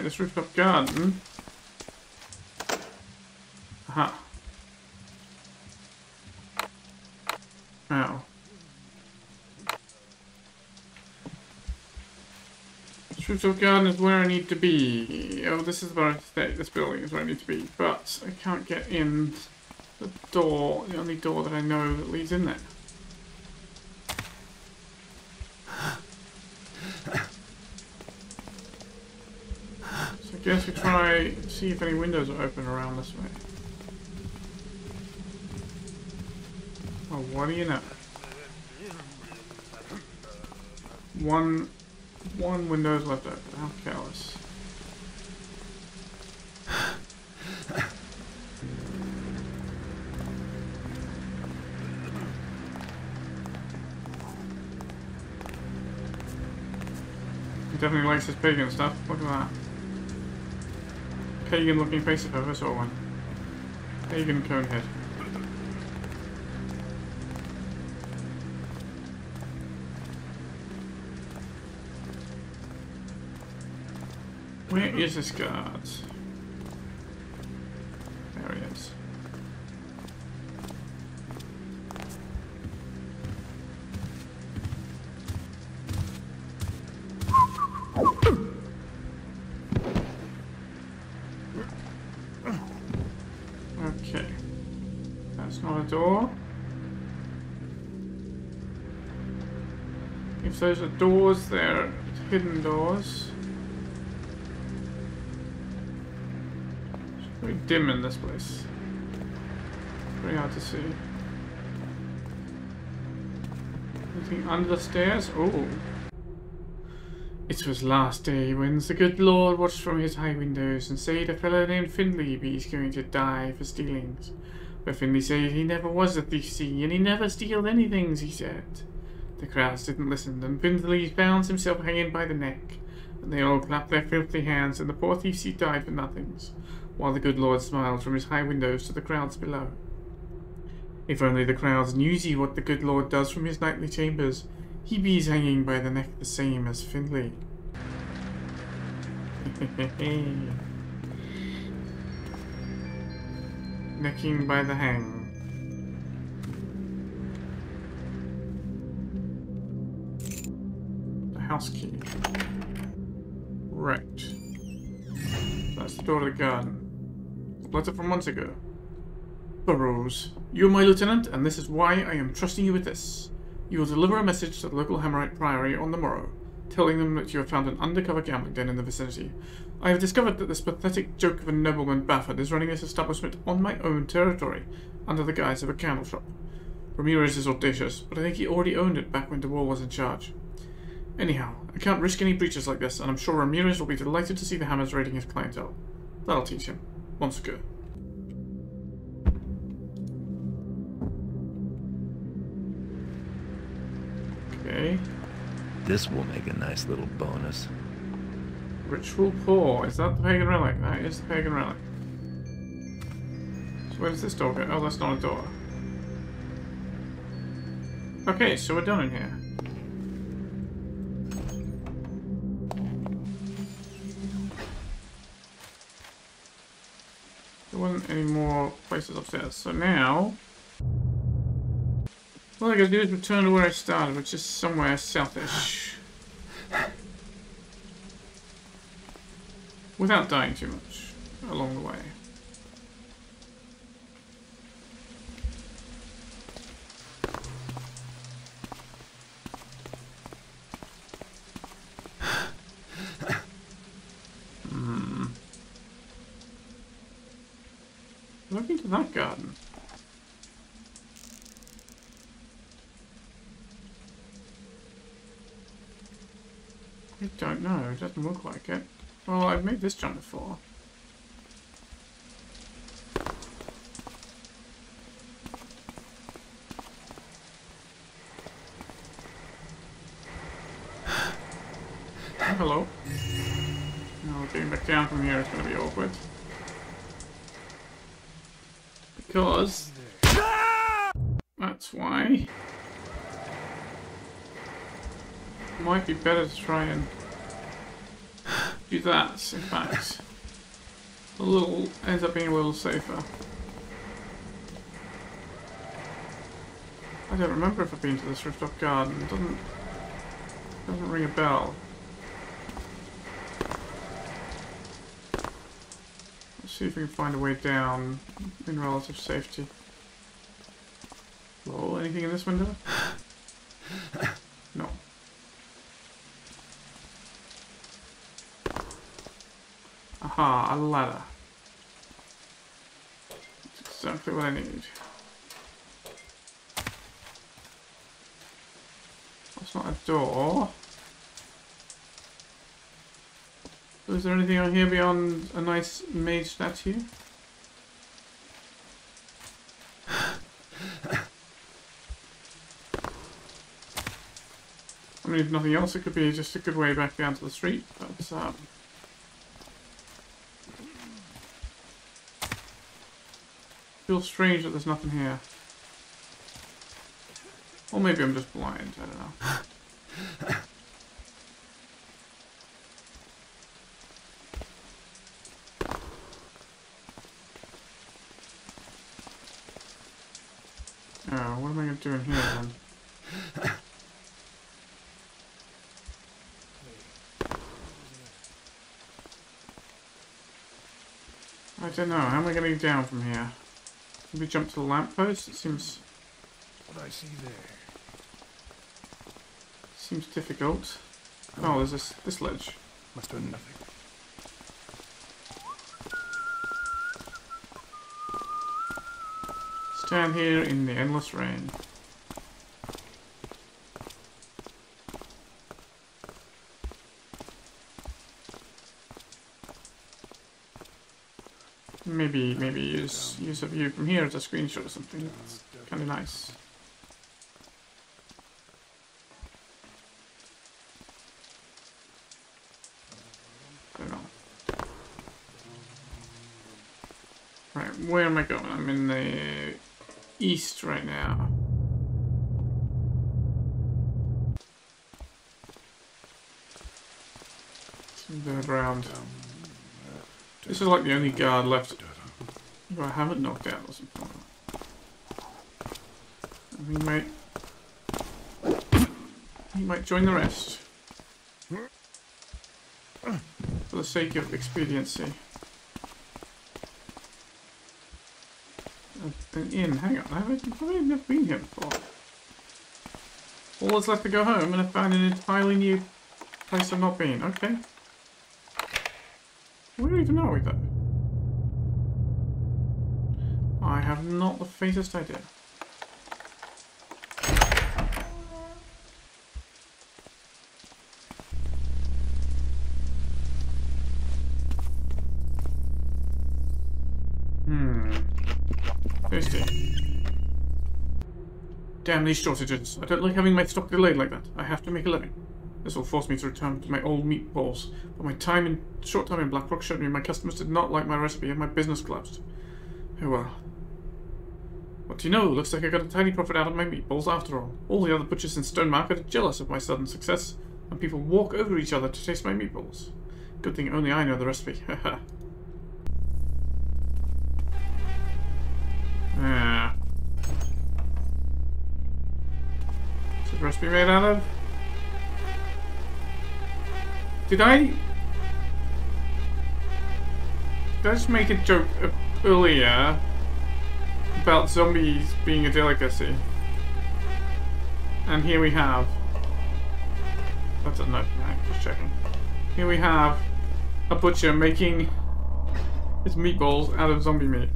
Speaker 1: Right, this rooftop garden. Aha. Ow. This rooftop garden is where I need to be. Oh, this is where I stay. This building is where I need to be. But I can't get in the door, the only door that I know that leads in there. So I we try see if any windows are open around this way. Oh, what do you know? One, one window's left open. How careless. He definitely likes his pagan stuff. Look at that. Pagan looking face if I ever saw one. Pagan cone head. Where is this guard? Those are doors, they're hidden doors. It's very dim in this place. very hard to see. Anything under the stairs? Oh. It was last day when the good Lord watched from his high windows and said a fellow named Finley be's going to die for stealings. But Finley said he never was a thief, and he never stealed anything, he said. The crowds didn't listen, and Finley found himself hanging by the neck, and they all clapped their filthy hands, and the poor thief he died for nothings, while the good Lord smiled from his high windows to the crowds below. If only the crowds knew ye what the good Lord does from his nightly chambers, he be's hanging by the neck the same as Finley. Necking by the hang. House key. Right. That's the door to the garden. Letter from months ago. Burrows, you are my lieutenant, and this is why I am trusting you with this. You will deliver a message to the local Hammerite Priory on the morrow, telling them that you have found an undercover gambling den in the vicinity. I have discovered that this pathetic joke of a nobleman Bafford is running this establishment on my own territory, under the guise of a candle shop. Ramirez is audacious, but I think he already owned it back when De DeWall was in charge. Anyhow, I can't risk any breaches like this, and I'm sure Ramirez will be delighted to see the Hammers raiding his clientele. That'll teach him. Once ago. Okay.
Speaker 7: This will make a nice little bonus.
Speaker 1: Ritual Paw. Is that the pagan relic? That is the pagan relic. So where does this door go? Oh, that's not a door. Okay, so we're done in here. Wasn't any more places upstairs. So now... All I gotta do is return to where I started, which is somewhere southish. Without dying too much along the way. Look into that garden. I don't know, it doesn't look like it. Well, I've made this jump before. Hello. Now getting back down from here is going to be awkward. Because... That's why. It Might be better to try and do that, in fact. A little, ends up being a little safer. I don't remember if I've been to this rooftop garden. It doesn't, doesn't ring a bell. See if we can find a way down in relative safety. Hello, anything in this window? No. Aha, a ladder. That's exactly what I need. That's not a door. Is there anything on here beyond a nice mage statue? I mean, if nothing else, it could be just a good way back down to the street, but, um... Feels strange that there's nothing here. Or maybe I'm just blind, I don't know. Oh, what am I going to do in here then? I don't know, how am I getting down from here? Can we jump to the lamppost? It seems
Speaker 3: What I see there.
Speaker 1: seems difficult. Oh, oh there's this this ledge.
Speaker 3: Must have hmm.
Speaker 1: nothing. Stand here in the endless rain. Maybe, maybe use use a view from here as a screenshot or something. That's kind of nice. Right, where am I going? I'm in the east right now. Some around. This is like the only guard left I haven't knocked out or something. And he might... He might join the rest. For the sake of expediency. An inn, hang on, I, have probably never been here before? All that's left to go home and I found an entirely new place I've not been, okay. Where even are we though? I have not the faintest idea. Hmm. Damn these shortages. I don't like having my stock delayed like that. I have to make a living. This will force me to return to my old meatballs, but my time in short time in Blackrock showed me my customers did not like my recipe and my business collapsed. Oh well. Do you know? Looks like I got a tiny profit out of my meatballs after all. All the other butchers in Stone Market are jealous of my sudden success, and people walk over each other to taste my meatballs. Good thing only I know the recipe. Haha. ah. What's the recipe made out of? Did I... Did I just make a joke earlier about zombies being a delicacy? And here we have... That doesn't open, right? Just checking. Here we have a butcher making his meatballs out of zombie meat.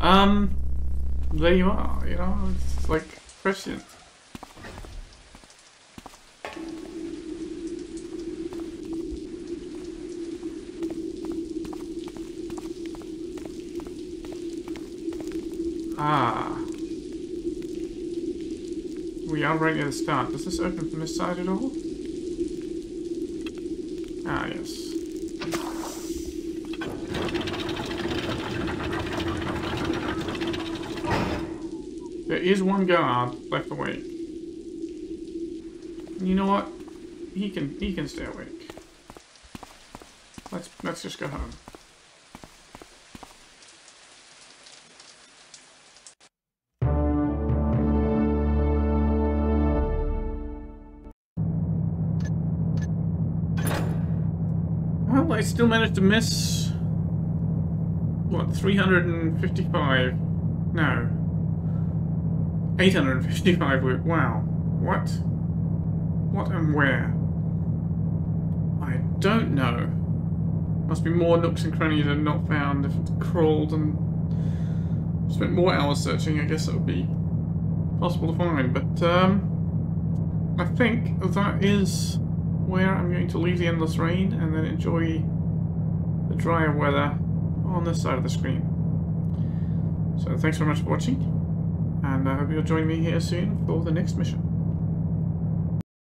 Speaker 1: Um, there you are, you know, it's like prescient. Ah. We are right near the start. Does this open from this side at all? Ah, yes. There is one guard left awake. You know what? He can he can stay awake. Let's let's just go home. Still managed to miss what 355? No, 855. Wow, what? What and where? I don't know. Must be more nooks and crannies I've not found. If it's crawled and spent more hours searching, I guess it would be possible to find. But um, I think that is where I'm going to leave the endless rain and then enjoy the drier weather on this side of the screen. So thanks very much for watching, and I hope you'll join me here soon for the next mission.